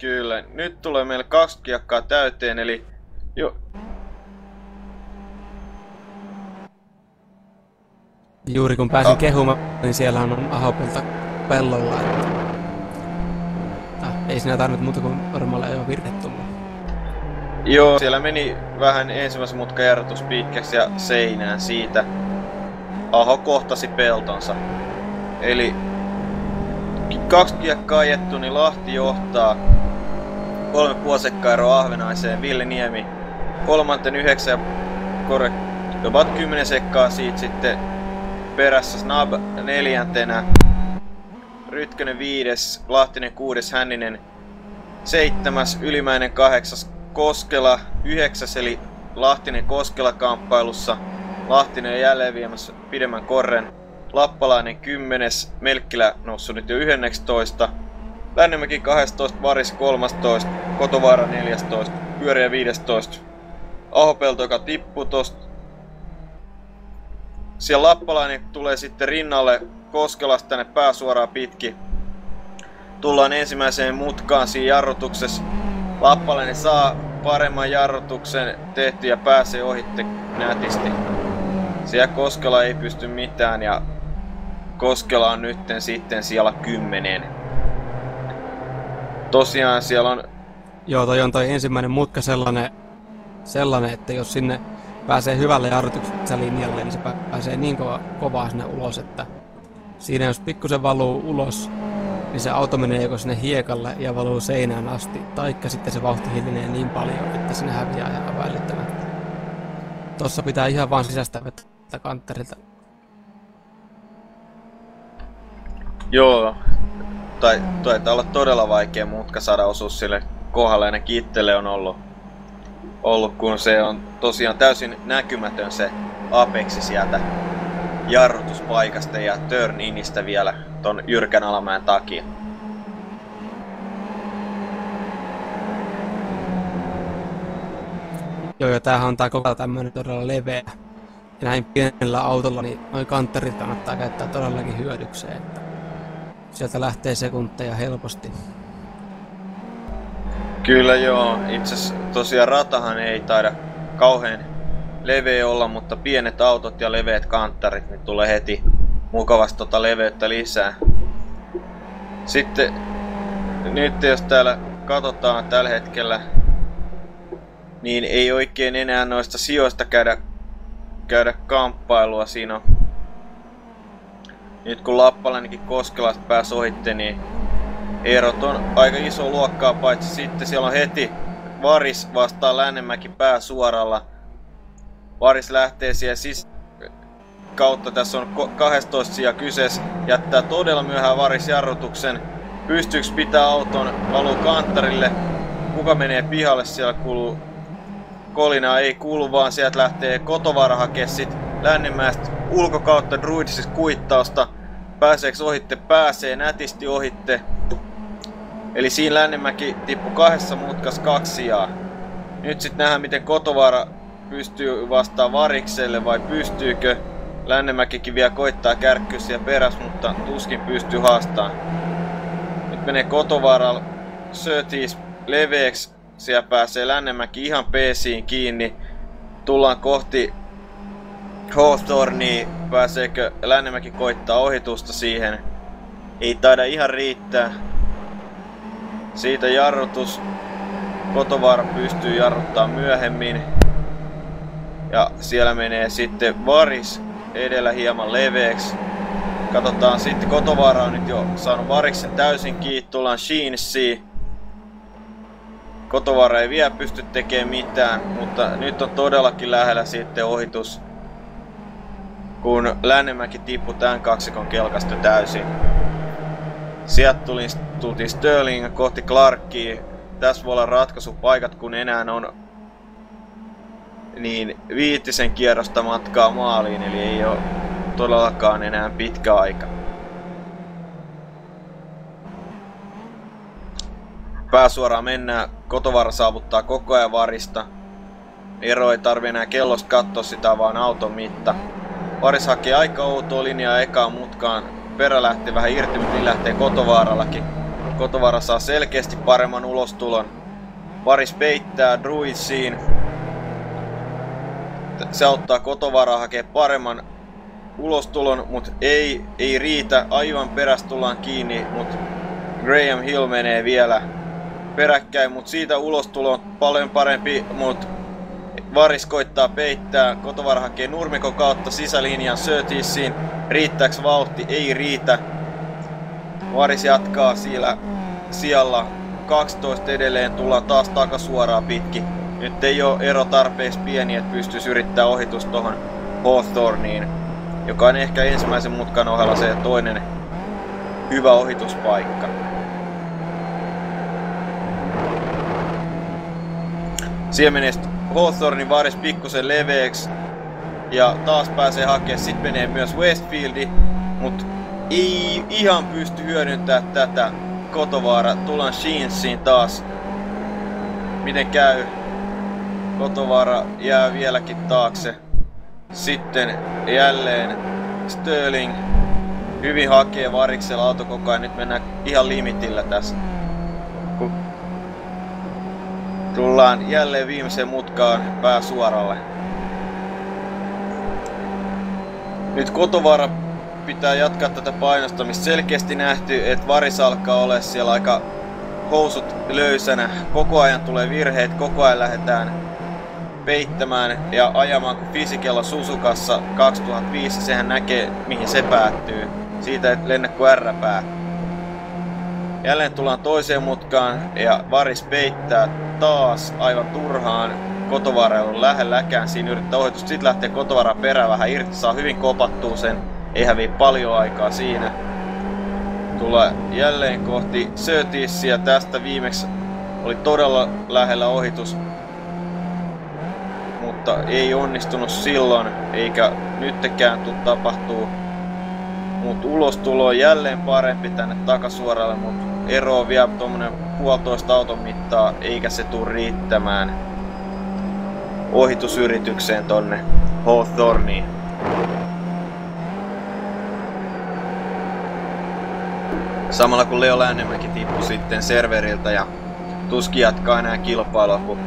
Kyllä, nyt tulee meille kaksi kiekkaa täyteen, eli jo, Juuri kun pääsin oh. kehumaan, niin siellä on Ahopelta pellolla. Että... Ah, ei siinä tarvitse muuta kuin normaali jo virhe tulla. Joo, siellä meni vähän ensimmäisen mutkan jarrutus ja seinään siitä. Aho kohtasi peltonsa. Eli kaksi kiekkaa ajettu, niin Lahti johtaa. Kolme puosekkaa eroa Ahvenaiseen, Ville Niemi kolmanten yhdeksän korre, about 10 sekkaa siitä sitten perässä Snab neljäntenä. Rytkönen viides, Lahtinen kuudes, Hänninen seitsemäs, Ylimäinen kahdeksas, Koskela yhdeksäs eli Lahtinen Koskela kamppailussa. Lahtinen jälleen viemässä pidemmän korren. Lappalainen kymmenes, Melkkilä noussut nyt jo 11. Lännemäki 12, Varis 13, Kotovaara 14, Pyöriä 15, Ahopelto, joka tippuu tosta. Siellä Lappalainen tulee sitten rinnalle Koskelasta tänne pääsuoraan pitki. Tullaan ensimmäiseen mutkaan siinä jarrutuksessa. Lappalainen saa paremman jarrutuksen tehty ja pääsee ohitte nätisti. Siellä Koskela ei pysty mitään ja Koskela on nytten sitten siellä kymmenen. Tosiaan siellä on... Joo, toi on toi ensimmäinen mutka sellainen, sellainen että jos sinne pääsee hyvälle jarrutuksessa linjalle, niin se pääsee niin kova, kovaa sinne ulos, että siinä jos pikkusen valuu ulos, niin se auto menee joko sinne hiekalle ja valuu seinään asti, taikka sitten se vauhti hiljenee niin paljon, että sinne häviää ihan välittämättä. Tossa pitää ihan vaan sisästä vettä kantterilta. Joo, tai taitaa olla todella vaikea mutka saada osuus sille kohdalle, ja kittele on ollut, ollut, kun se on tosiaan täysin näkymätön se apexi sieltä jarrutuspaikasta ja turn inistä vielä ton jyrkän alamäen takia. Joo, ja tämähän on tää koko tämmönen todella leveä. Ja näin pienellä autolla, niin noin kantterit kannattaa käyttää todellakin hyödykseen. Että sieltä lähtee sekunteja helposti. Kyllä joo. Itse tosiaan ratahan ei taida kauhean leveä olla, mutta pienet autot ja leveät kanttarit, niin tulee heti mukavasti tota leveyttä lisää. Sitten nyt jos täällä katsotaan tällä hetkellä, niin ei oikein enää noista sijoista käydä, käydä kamppailua. Siinä on nyt kun Lappalainenkin Koskelasta pääsi ohitte, niin erot on aika iso luokkaa, paitsi sitten siellä on heti Varis vastaa Lännemäki pää suoralla. Varis lähtee siellä sis kautta, tässä on 12 sija kyseessä, jättää todella myöhään Varis jarrutuksen. Pystyykö pitää auton, valuu kanttarille, kuka menee pihalle, siellä kuuluu kolina ei kuulu, vaan sieltä lähtee Kotovara hakee sit Lännemäestä ulkokautta druidisista kuittausta. Pääseekö ohitte? Pääsee nätisti ohitte. Eli siinä Lännemäki tippu kahdessa mutkas kaksi sijaa. Nyt sitten nähdään miten Kotovaara pystyy vastaan Varikselle vai pystyykö. Lännemäkikin vielä koittaa kärkkyä peräs, mutta tuskin pystyy haastamaan. Nyt menee Kotovaara Sötis leveäksi. Siellä pääsee Lännemäki ihan peesiin kiinni. Tullaan kohti Hawthorne, pääseekö Lännemäki koittaa ohitusta siihen? Ei taida ihan riittää. Siitä jarrutus. Kotovaara pystyy jarruttaa myöhemmin. Ja siellä menee sitten Varis edellä hieman leveäksi. Katsotaan sitten, Kotovaara on nyt jo saanut Variksen täysin kiinni, tullaan Sheensiin. Kotovaara ei vielä pysty tekemään mitään, mutta nyt on todellakin lähellä sitten ohitus kun Lännemäki tippui tämän kaksikon kelkasta täysin. Sieltä tuli, tultiin Sterling kohti Clarkia. Tässä voi olla ratkaisupaikat, kun enää on niin viittisen kierrosta matkaa maaliin, eli ei ole todellakaan enää pitkä aika. Pääsuoraan mennään, Kotovara saavuttaa koko ajan varista. Ero ei tarvi enää kellosta katsoa sitä, vaan auton mitta. Varis haki aika outoa linjaa ekaan mutkaan. Perä lähti vähän irti, mutta niin lähtee Kotovaarallakin. Kotovaara saa selkeästi paremman ulostulon. Varis peittää Druidsiin. Se auttaa Kotovaaraa hakee paremman ulostulon, mutta ei, ei riitä. Aivan perästä tullaan kiinni, mutta Graham Hill menee vielä peräkkäin, mutta siitä ulostulo on paljon parempi, mutta Varis koittaa peittää, Kotovar hakee nurmikon kautta sisälinjan Sötissiin. Riittääks vauhti? Ei riitä. Varis jatkaa siellä sijalla 12 edelleen, tullaan taas takasuoraan pitki. Nyt ei ole ero tarpeeksi pieni, että pystyisi yrittää ohitus tohon Hawthorneen, joka on ehkä ensimmäisen mutkan ohella se toinen hyvä ohituspaikka. Menee Hawthornin varis pikkusen leveäksi. Ja taas pääsee hakemaan, sit menee myös Westfieldi, mut ei ihan pysty hyödyntämään tätä. Kotovaara. Tullaan Sheensiin taas. Miten käy? Kotovaara jää vieläkin taakse. Sitten jälleen Sterling hyvin hakee variksella auto koko ajan. Nyt mennään ihan limitillä tässä. Kun tullaan jälleen viimeiseen mutkaan pääsuoralle. Nyt Kotovaara pitää jatkaa tätä painostamista. Selkeästi nähty, että varis alkaa olla siellä aika housut löysänä. Koko ajan tulee virheet, koko ajan lähdetään peittämään ja ajamaan kuin Fisikella Susukassa 2005. Sehän näkee, mihin se päättyy. Siitä et lennä kuin R-pää. Jälleen tullaan toiseen mutkaan ja Varis peittää taas aivan turhaan. Kotovaara on lähelläkään siinä yrittää ohitusta. Sitten lähtee Kotovara perä vähän irti, saa hyvin kopattua sen. Ei häviä paljon aikaa siinä. Tulee jälleen kohti Sötissiä. Tästä viimeksi oli todella lähellä ohitus. Mutta ei onnistunut silloin, eikä nyttekään tuu tapahtuu. Mut ulostulo on jälleen parempi tänne takasuoralle, mutta ero on vielä tuommoinen puolitoista auton mittaa, eikä se tule riittämään ohitusyritykseen tonne Hawthorniin. Samalla kun Leo Lännemäki tippui sitten serveriltä ja tuskin jatkaa enää kilpailua, kun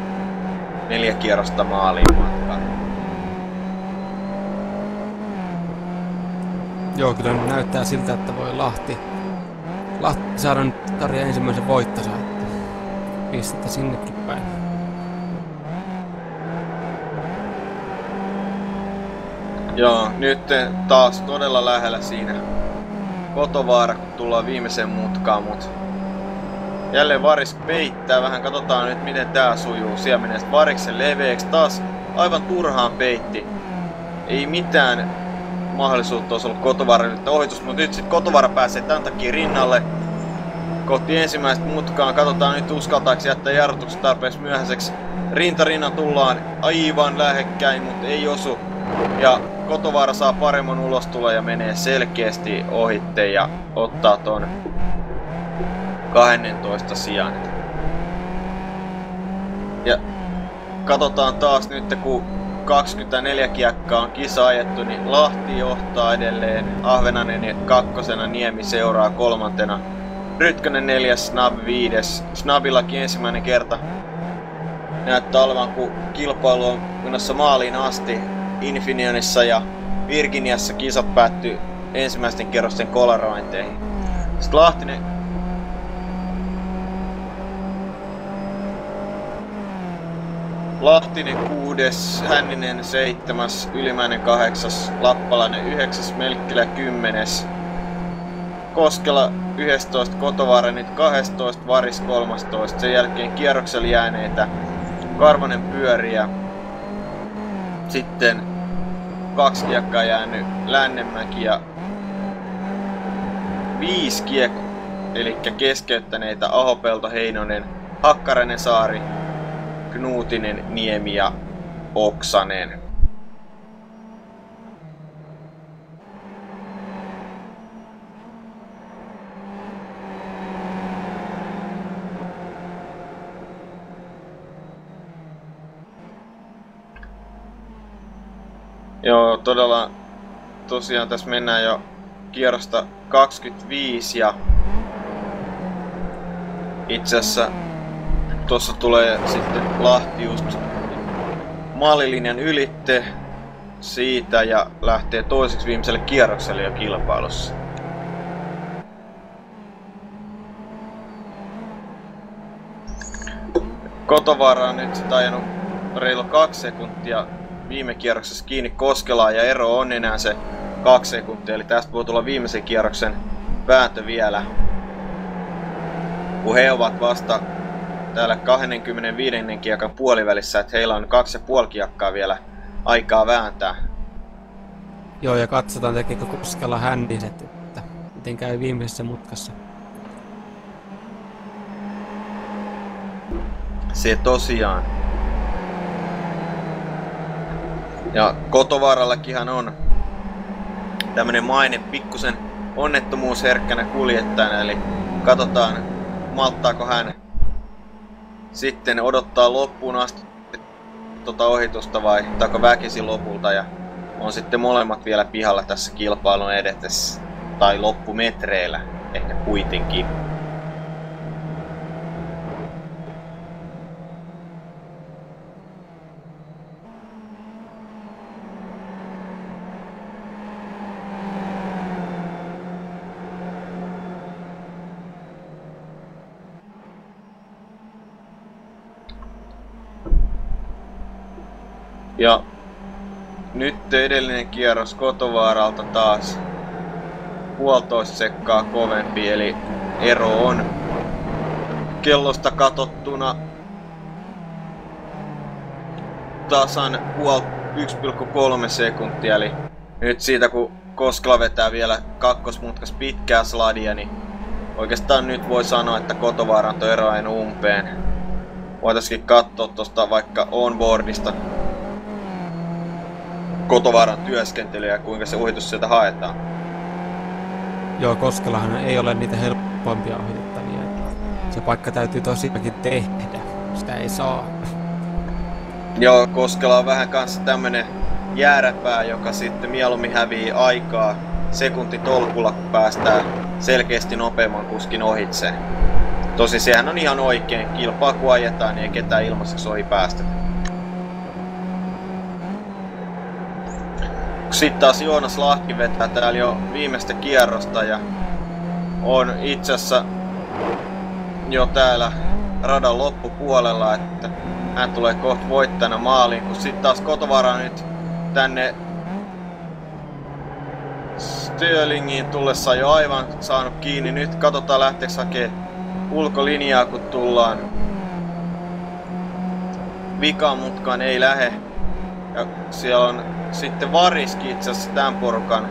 neljä kierrosta maaliin matkaa. Joo, kyllä näyttää siltä, että voi Lahti, Lahti saada nyt tarjaa ensimmäisen voittonsa, että pistettä sinnekin päin. Joo, nyt taas todella lähellä siinä Kotovaara, kun tullaan viimeiseen mutkaan, mut jälleen Varis peittää vähän, katsotaan nyt miten tää sujuu. Siellä menee Variksen leveäksi taas aivan turhaan peitti. Ei mitään mahdollisuutta olisi ollut Kotovaarille ohitus, mutta nyt sitten Kotovara pääsee tämän takia rinnalle kohti ensimmäistä mutkaan. Katsotaan nyt uskaltaako jättää jarrutuksen tarpeeksi myöhäiseksi. Rintarinnan tullaan aivan lähekkäin, mutta ei osu. Ja Kotovaara saa paremman ulostulo ja menee selkeästi ohitte ja ottaa ton 12 sijaan. Ja katsotaan taas nyt, kun 24 kiekkaa on kisa ajettu, niin Lahti johtaa edelleen. Ahvenanen kakkosena, Niemi seuraa kolmantena. Rytkönen neljäs, Snab viides. Snabillakin ensimmäinen kerta näyttää olevan, kun kilpailu on menossa maaliin asti. Infinionissa ja Virginiassa kisat päättyy ensimmäisten kerrosten kolarointeihin. Sitten Lahtinen Lahtinen kuudes, Hänninen seitsemäs, Ylimäinen kahdeksas, Lappalainen yhdeksäs, Melkkilä kymmenes, Koskela 11, Kotovaara nyt 12, Varis 13. Sen jälkeen kierroksella jääneitä Karvanen pyöriä. Sitten kaksi kiekkaa jäänyt Lännemäki ja viisi kiekko, eli keskeyttäneitä Ahopelto, Heinonen, Hakkarainen, Saari, Knuutinen, Niemi ja Oksanen. Joo, todella tosiaan tässä mennään jo kierrosta 25 ja itse asiassa tuossa tulee sitten Lahti just maalilinjan ylitte siitä ja lähtee toiseksi viimeiselle kierrokselle jo kilpailussa. Kotovaara on nyt ajanut reilu kaksi sekuntia viime kierroksessa kiinni Koskelaa ja ero on enää se kaksi sekuntia, eli tästä voi tulla viimeisen kierroksen vääntö vielä. Kun he ovat vasta täällä 25. kiekan puolivälissä, että heillä on kaksi ja puoli kiekkaa vielä aikaa vääntää. Joo, ja katsotaan tekeekö Koskela händiset, että miten käy viimeisessä mutkassa. Se tosiaan. Ja Kotovaarallakinhan on tämmönen maine pikkusen onnettomuusherkkänä kuljettajana, eli Katsotaan, malttaako hän sitten odottaa loppuun asti tuota ohitusta vai taiko väkisin lopulta ja on sitten molemmat vielä pihalla tässä kilpailun edetessä tai loppumetreillä ehkä kuitenkin. Ja nyt edellinen kierros Kotovaaralta taas puolitoista sekkaa kovempi, eli ero on kellosta katottuna tasan puol 1,3 sekuntia, eli nyt siitä kun Koskela vetää vielä kakkosmutkas pitkää sladia, niin oikeastaan nyt voi sanoa, että Kotovaaran eroain umpeen. Voitaisiin katsoa tuosta vaikka onboardista Kotovaaran työskentelyä ja kuinka se ohitus sieltä haetaan. Joo, Koskelahan ei ole niitä helpompia ohitettavia. Se paikka täytyy tosiaankin tehdä. Sitä ei saa. Joo, Koskela on vähän kanssa tämmönen jääräpää, joka sitten mieluummin hävii aikaa sekunti tolkulla, kun päästään selkeästi nopeamman kuskin ohitse. Tosi sehän on ihan oikein. Kilpaa kun ajetaan, niin ei ketään ilmaiseksi ohi päästä. Sitten taas Joonas Lahki vetää täällä jo viimeistä kierrosta ja on itse asiassa jo täällä radan loppupuolella, että hän tulee kohta voittajana maaliin, kun sitten taas Kotovara nyt tänne Stirlingiin tullessa jo aivan saanut kiinni. Nyt katsotaan lähteekö hakee ulkolinjaa, kun tullaan vikaan mutkaan ei lähe. Ja siellä on sitten Variski itse asiassa tämän porukan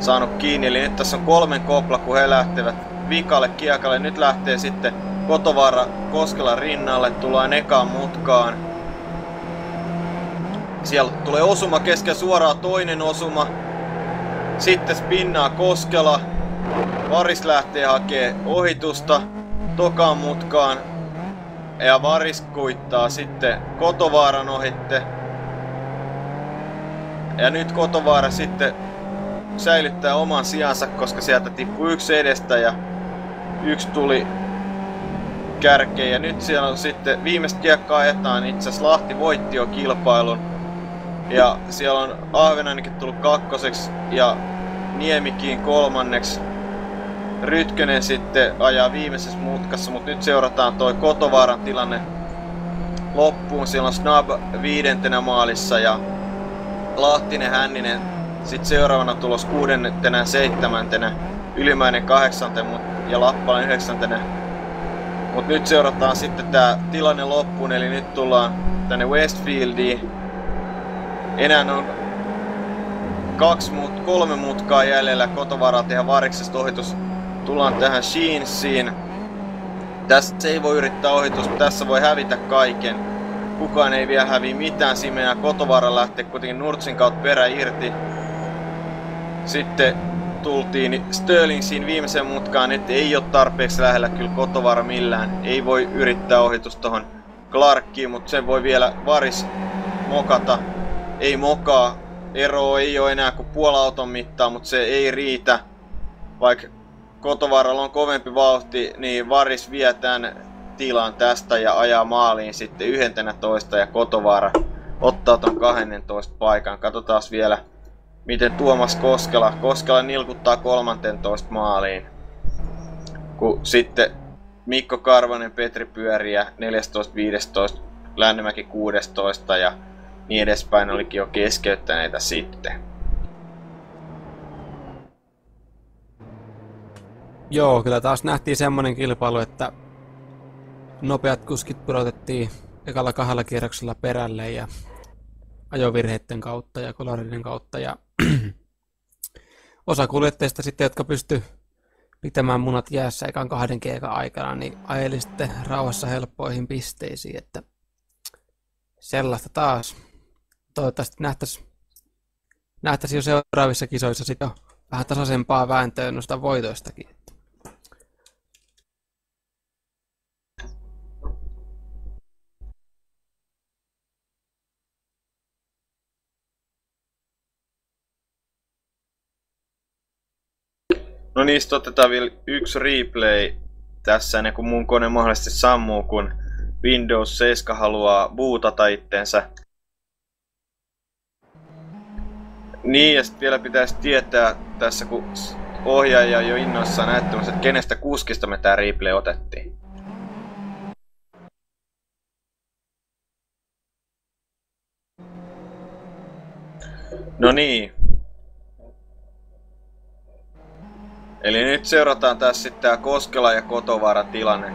saanut kiinni. Eli nyt tässä on kolmen kopla, kun he lähtevät vikalle kiekalle. Nyt lähtee sitten Kotovaara Koskelan rinnalle, tullaan ekaan mutkaan. Siellä tulee osuma kesken suoraan toinen osuma. Sitten spinnaa Koskela. Varis lähtee hakee ohitusta tokaan mutkaan. Ja Varis kuittaa sitten Kotovaaran ohitte. Ja nyt Kotovaara sitten säilyttää oman sijansa, koska sieltä tippui yksi edestä ja yksi tuli kärkeen. Ja nyt siellä on sitten viimeistä kiekkaa ajetaan. Itse asiassa Lahti voitti jo kilpailun. Ja siellä on Ahvenanikin tullut kakkoseksi ja Niemikin kolmanneksi. Rytkönen sitten ajaa viimeisessä mutkassa, mutta nyt seurataan toi Kotovaaran tilanne loppuun. Siellä on Snab viidentenä maalissa ja Lahtinen Hänninen sitten seuraavana tulos kuudentena seitsemäntenä, Ylimäinen kahdeksantena ja Lappalainen yhdeksäntenä. Mut nyt seurataan sitten tää tilanne loppuun, eli nyt tullaan tänne Westfieldiin. Enää on kaksi muut, kolme mutkaa jäljellä kotovaraa tehdä variksesta ohitus. Tullaan tähän Sheensiin. Tässä ei voi yrittää ohitus, tässä voi hävitä kaiken kukaan ei vielä hävi mitään. Siinä mennään Kotovaara lähtee kuitenkin Nurtsin kautta perä irti. Sitten tultiin Sterling siinä viimeisen mutkaan, että ei ole tarpeeksi lähellä kyllä Kotovaara millään. Ei voi yrittää ohitus tohon Clarkkiin, mutta sen voi vielä Varis mokata. Ei mokaa. Ero ei ole enää kuin puolauton mittaa, mutta se ei riitä. Vaikka Kotovaaralla on kovempi vauhti, niin Varis vie tämän tilaan tästä ja ajaa maaliin sitten 11 ja Kotovaara ottaa ton 12 paikan. Katsotaan vielä miten Tuomas Koskela, Koskela nilkuttaa 13 maaliin. Kun sitten Mikko Karvanen, Petri Pyöriä 14-15, Lännemäki 16 ja niin edespäin olikin jo keskeyttäneitä sitten. Joo, kyllä taas nähtiin semmonen kilpailu, että nopeat kuskit pudotettiin ekalla kahdella kierroksella perälle ja ajovirheiden kautta ja kolareiden kautta. Ja osa kuljettajista sitten, jotka pysty pitämään munat jäässä ekan kahden kiekan aikana, niin ajeli sitten rauhassa helppoihin pisteisiin, että sellaista taas. Toivottavasti nähtäisiin nähtäisi jo seuraavissa kisoissa jo vähän tasaisempaa vääntöä noista voitoistakin. No niistä otetaan vielä yksi replay tässä ennen kuin mun kone mahdollisesti sammuu, kun Windows 7 haluaa bootata itsensä. Niin, ja sitten vielä pitäisi tietää tässä, kun ohjaaja jo innoissaan näyttämässä, että kenestä kuskista me tää replay otettiin. No niin. Eli nyt seurataan tässä sitten tää Koskela ja Kotovaara tilanne.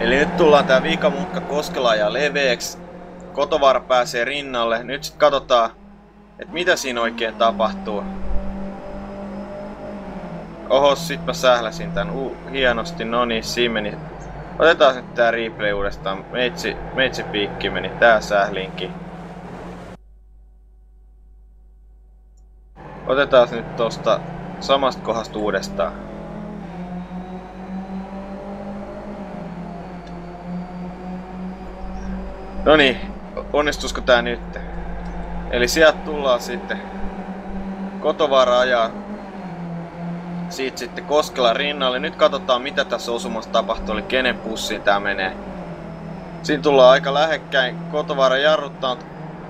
Eli nyt tullaan tää viikamutka Koskela ja leveeksi. Kotovaara pääsee rinnalle. Nyt sitten katsotaan, että mitä siinä oikein tapahtuu. Oho, sit mä sähläsin tän uh, hienosti, no niin, siinä meni. Otetaan nyt tää replay uudestaan. Meitsi, meitsi piikki meni, tää sählinki. Otetaan nyt tosta samasta kohdasta uudestaan. No niin, onnistusko tää nyt? Eli sieltä tullaan sitten Kotovaara ajaa siitä sitten Koskela rinnalle. Nyt katsotaan mitä tässä osumassa tapahtuu, eli kenen pussiin tää menee. Siinä tullaan aika lähekkäin. Kotovaara jarruttaa,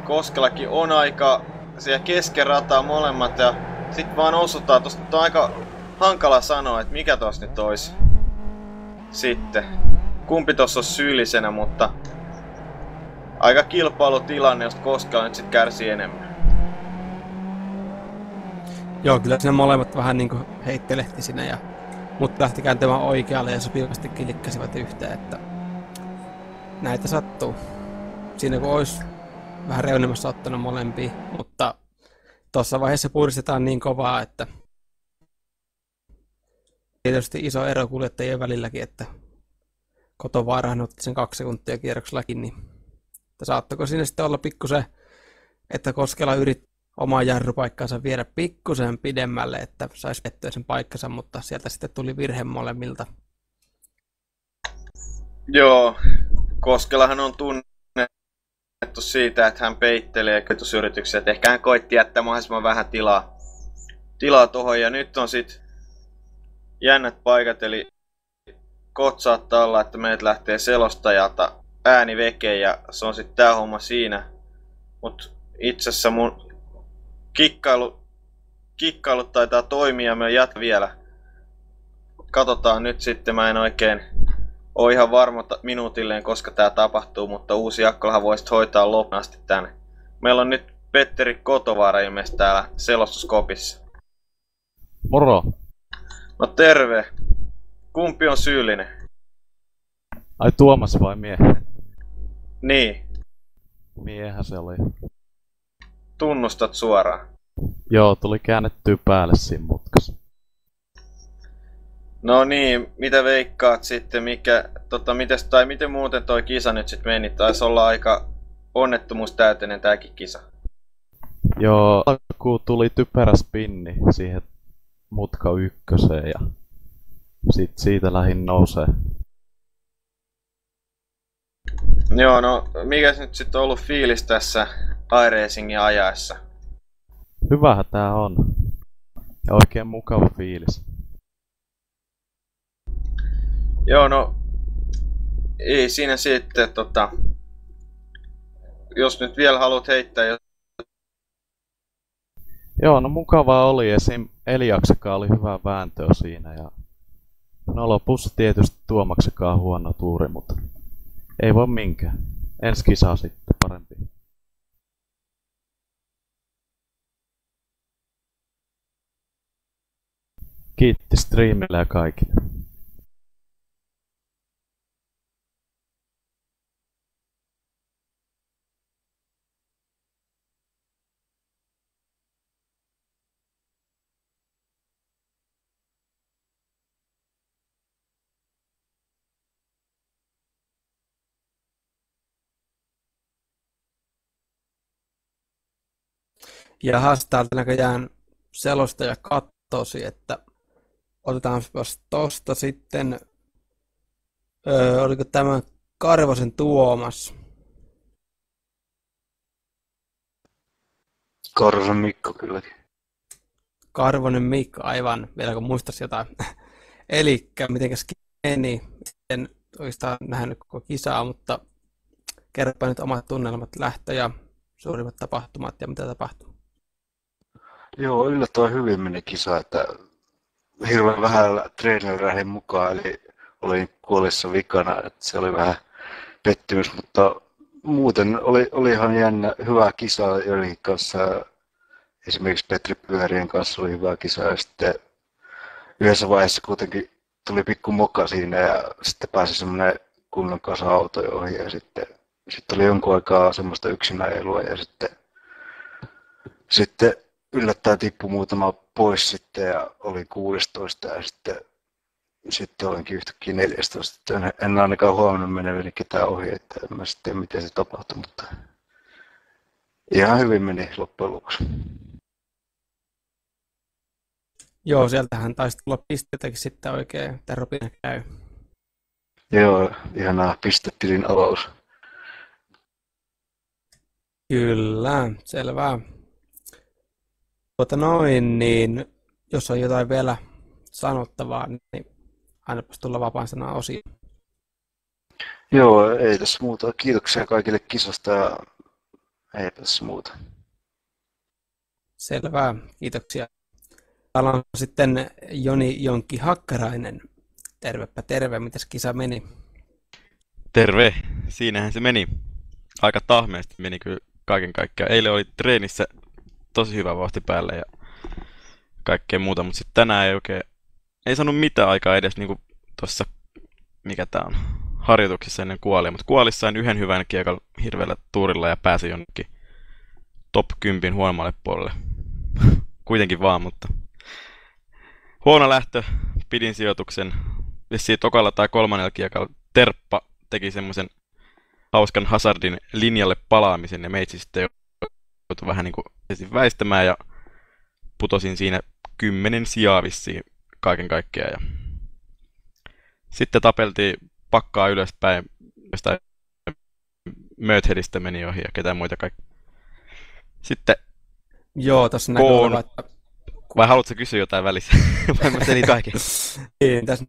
Koskelakin on aika siellä kesken rataa molemmat ja sit vaan osutaan. Tosta on aika hankala sanoa, että mikä tossa nyt olisi sitten. Kumpi tossa on syyllisenä, mutta aika kilpailutilanne, josta Koskela nyt sit kärsii enemmän. Joo, kyllä siinä molemmat vähän niinku heittelehti sinne ja mut lähti kääntämään oikealle ja sopivasti kilikkasivat yhteen, että näitä sattuu. Siinä kun olisi vähän reunimassa ottanut molempia, mutta tuossa vaiheessa puristetaan niin kovaa, että tietysti iso ero kuljettajien välilläkin, että Kotovaarahan otti sen kaksi sekuntia kierroksellakin, niin että saattako sinne sitten olla pikkusen, että Koskela yritti omaa jarrupaikkaansa viedä pikkusen pidemmälle, että saisi pettyä sen paikkansa, mutta sieltä sitten tuli virhe molemmilta. Joo, Koskelahan on tunnettu siitä, että hän peittelee kytysyrityksiä, että ehkä hän koitti jättää mahdollisimman vähän tilaa, tilaa tuohon, ja nyt on sitten jännät paikat, eli kot saattaa olla, että meidät lähtee selostajalta ääni veke ja se on sitten tää homma siinä. Mut itse asiassa mun kikkailu, kikkailut taitaa toimia, me jat vielä. Katsotaan nyt sitten, mä en oikein oo ihan varma minuutilleen, koska tää tapahtuu, mutta uusi jakkolahan voisi hoitaa loppuun asti tänne. Meillä on nyt Petteri Kotovaara ilmeisesti täällä selostuskopissa. Moro. No terve. Kumpi on syyllinen? Ai Tuomas vai mie? Niin, Miehän se oli. tunnustat suoraan. Joo, tuli käännettyä päälle siinä. No niin, mitä veikkaat sitten, mikä, tota, mites, tai miten muuten toi kisa nyt sitten meni? Taisi olla aika onnettomuustäyteinen tääkin kisa. Joo, alkuun tuli typerä spinni siihen mutka ykköseen ja sit siitä lähin nousee. Joo, no mikäs nyt sitten on ollut fiilis tässä iRacingin ajaessa? Hyvähän tää on. Ja oikein mukava fiilis. Joo, no ei siinä sitten, tota, jos nyt vielä haluat heittää jo- Joo, no mukavaa oli. Esim. Eliaksekaan oli hyvä vääntö siinä. Ja... No lopussa tietysti Tuomaksekaan huono tuuri, mutta ei voi minkään. Ensi kisa sitten parempi. Kiitti striimille ja kaikille. Ja täältä näköjään selostaja kattosi, että otetaan tosta sitten, öö, oliko tämä Karvosen Tuomas? Korson Mikko kylläkin. Karvonen Mikko, aivan, vielä kun muistaisi jotain. Eli mitenkäs meni, en oikeastaan nähnyt koko kisaa, mutta kerropa nyt omat tunnelmat, lähtö ja suurimmat tapahtumat ja mitä tapahtui. Joo, yllättävän hyvin meni kisa, että hirveän vähän treenillä mukaan, eli olin kuolissa vikana, että se oli vähän pettymys, mutta muuten oli, oli ihan jännä, hyvä kisa joidenkin kanssa. Esimerkiksi Petri Pyörien kanssa oli hyvä kisa ja sitten yhdessä vaiheessa kuitenkin tuli pikku moka siinä ja sitten pääsi semmoinen kunnon kasa autoja ohi ja sitten, sitten oli jonkun aikaa semmoista yksinäilua ja sitten, sitten yllättäen tippui muutama pois sitten ja oli 16 ja sitten, sitten olinkin yhtäkkiä 14. En, en ainakaan huomannut meneveni ketään ohi, että en mä sitten miten se tapahtui, mutta ihan hyvin meni loppujen lopuksi. Joo, sieltähän taisi tulla pisteitäkin sitten oikein, että käy. Joo, ihanaa pistetilin avaus. Kyllä, selvä. Tuota noin, niin jos on jotain vielä sanottavaa, niin ainapas tulla vapaan sanaa osia. Joo, ei tässä muuta. Kiitoksia kaikille kisasta ja ei tässä muuta. Selvä, kiitoksia. Täällä on sitten Joni Jonki Hakkarainen. Tervepä terve, mitäs kisa meni? Terve, siinähän se meni. Aika tahmeesti meni kyllä kaiken kaikkiaan. Eilen oli treenissä tosi hyvä vauhti päällä ja kaikkea muuta, mutta sitten tänään ei oikein, ei saanut mitään aikaa edes niinku tuossa, mikä tää on, harjoituksissa ennen kuolia, mutta kuolissa sain yhden hyvän kiekan hirveällä tuurilla ja pääsin jonnekin top 10 huonommalle puolelle. Kuitenkin vaan, mutta huono lähtö, pidin sijoituksen. Vissiin tokalla tai kolmannella kiekalla Terppa teki semmoisen hauskan Hazardin linjalle palaamisen ja meitsi sitten joutui vähän niin kuin väistämään ja putosin siinä kymmenen sijaa vissiin kaiken kaikkiaan. Ja sitten tapeltiin pakkaa ylöspäin, josta Möthedistä meni ohi ja ketään muita kaikki. Sitten Joo, tässä näkyy olevan, että... Vai haluatko kysyä jotain välissä? Vai mä tein kaiken? niin, tässä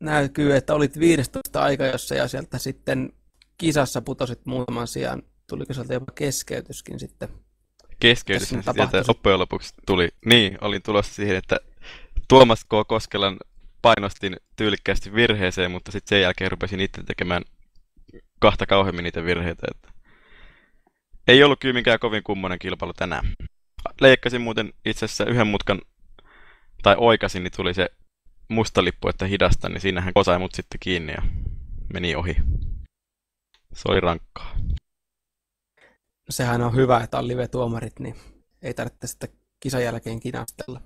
näkyy, että olit 15 aikajossa ja sieltä sitten kisassa putosit muutaman sijaan. Tuliko sieltä jopa keskeytyskin sitten? Keskeytys sieltä loppujen lopuksi tuli. Niin, olin tulossa siihen, että Tuomas K. Koskelan painostin tyylikkäästi virheeseen, mutta sitten sen jälkeen rupesin itse tekemään kahta kauheammin niitä virheitä. Että ei ollut kyllä mikään kovin kummonen kilpailu tänään. Leikkasin muuten itse asiassa yhden mutkan, tai oikasin, niin tuli se musta lippu, että hidasta, niin siinähän osai mut sitten kiinni ja meni ohi. Se oli rankkaa. Sehän on hyvä, että on live-tuomarit, niin ei tarvitse sitten kisan jälkeen kinastella.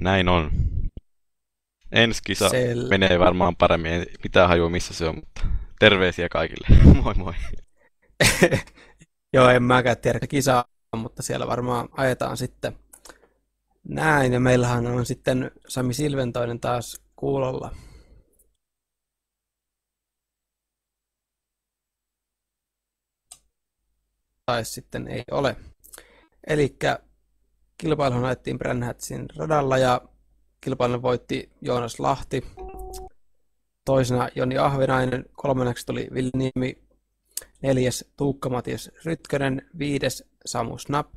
Näin on. Ensi kisa Sel... menee varmaan paremmin. Ei mitään hajua missä se on, mutta terveisiä kaikille. moi moi. Joo, en mäkään tiedä kisaa, mutta siellä varmaan ajetaan sitten näin. Ja meillähän on sitten Sami Silventoinen taas kuulolla. Tai sitten ei ole. Eli kilpailuun ajettiin Bränhätsin radalla ja kilpailun voitti Joonas Lahti. Toisena Joni Ahvenainen, kolmanneksi tuli Vilniemi, neljäs Tuukka Matias Rytkönen, viides Samu Snap,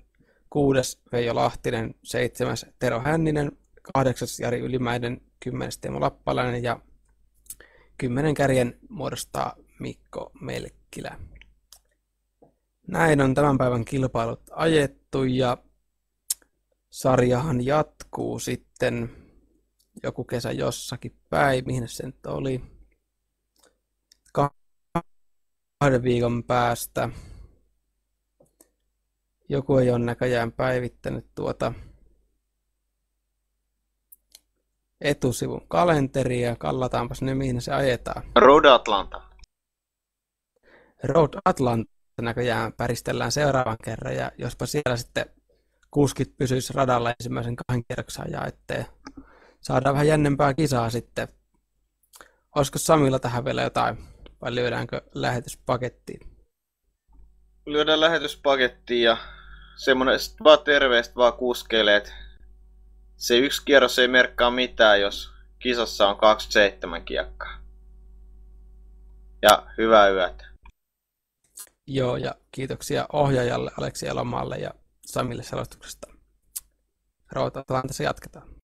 kuudes Veijo Lahtinen, seitsemäs Tero Hänninen, kahdeksas Jari Ylimäinen, kymmenes Teemu Lappalainen ja kymmenen kärjen muodostaa Mikko Melkkilä. Näin on tämän päivän kilpailut ajettu ja sarjahan jatkuu sitten joku kesä jossakin päin, mihin se nyt oli. Kahden viikon päästä. Joku ei ole näköjään päivittänyt tuota etusivun kalenteria. Kallataanpas ne, mihin se ajetaan. Road Atlanta. Road Atlanta näköjään päristellään seuraavan kerran, ja jospa siellä sitten kuskit pysyisi radalla ensimmäisen kahden kierroksen ja ettei saadaan vähän jännempää kisaa sitten. Olisiko Samilla tähän vielä jotain, vai lyödäänkö lähetyspakettiin? Lyödään lähetyspakettiin ja semmonen, sit vaan terveesti vaan kuskeille, että se yksi kierros ei merkkaa mitään, jos kisassa on 27 kiekkaa. Ja hyvää yötä. Joo, ja kiitoksia ohjaajalle Aleksi Elomaalle ja Samille selostuksesta. Routa Atlantassa jatketaan.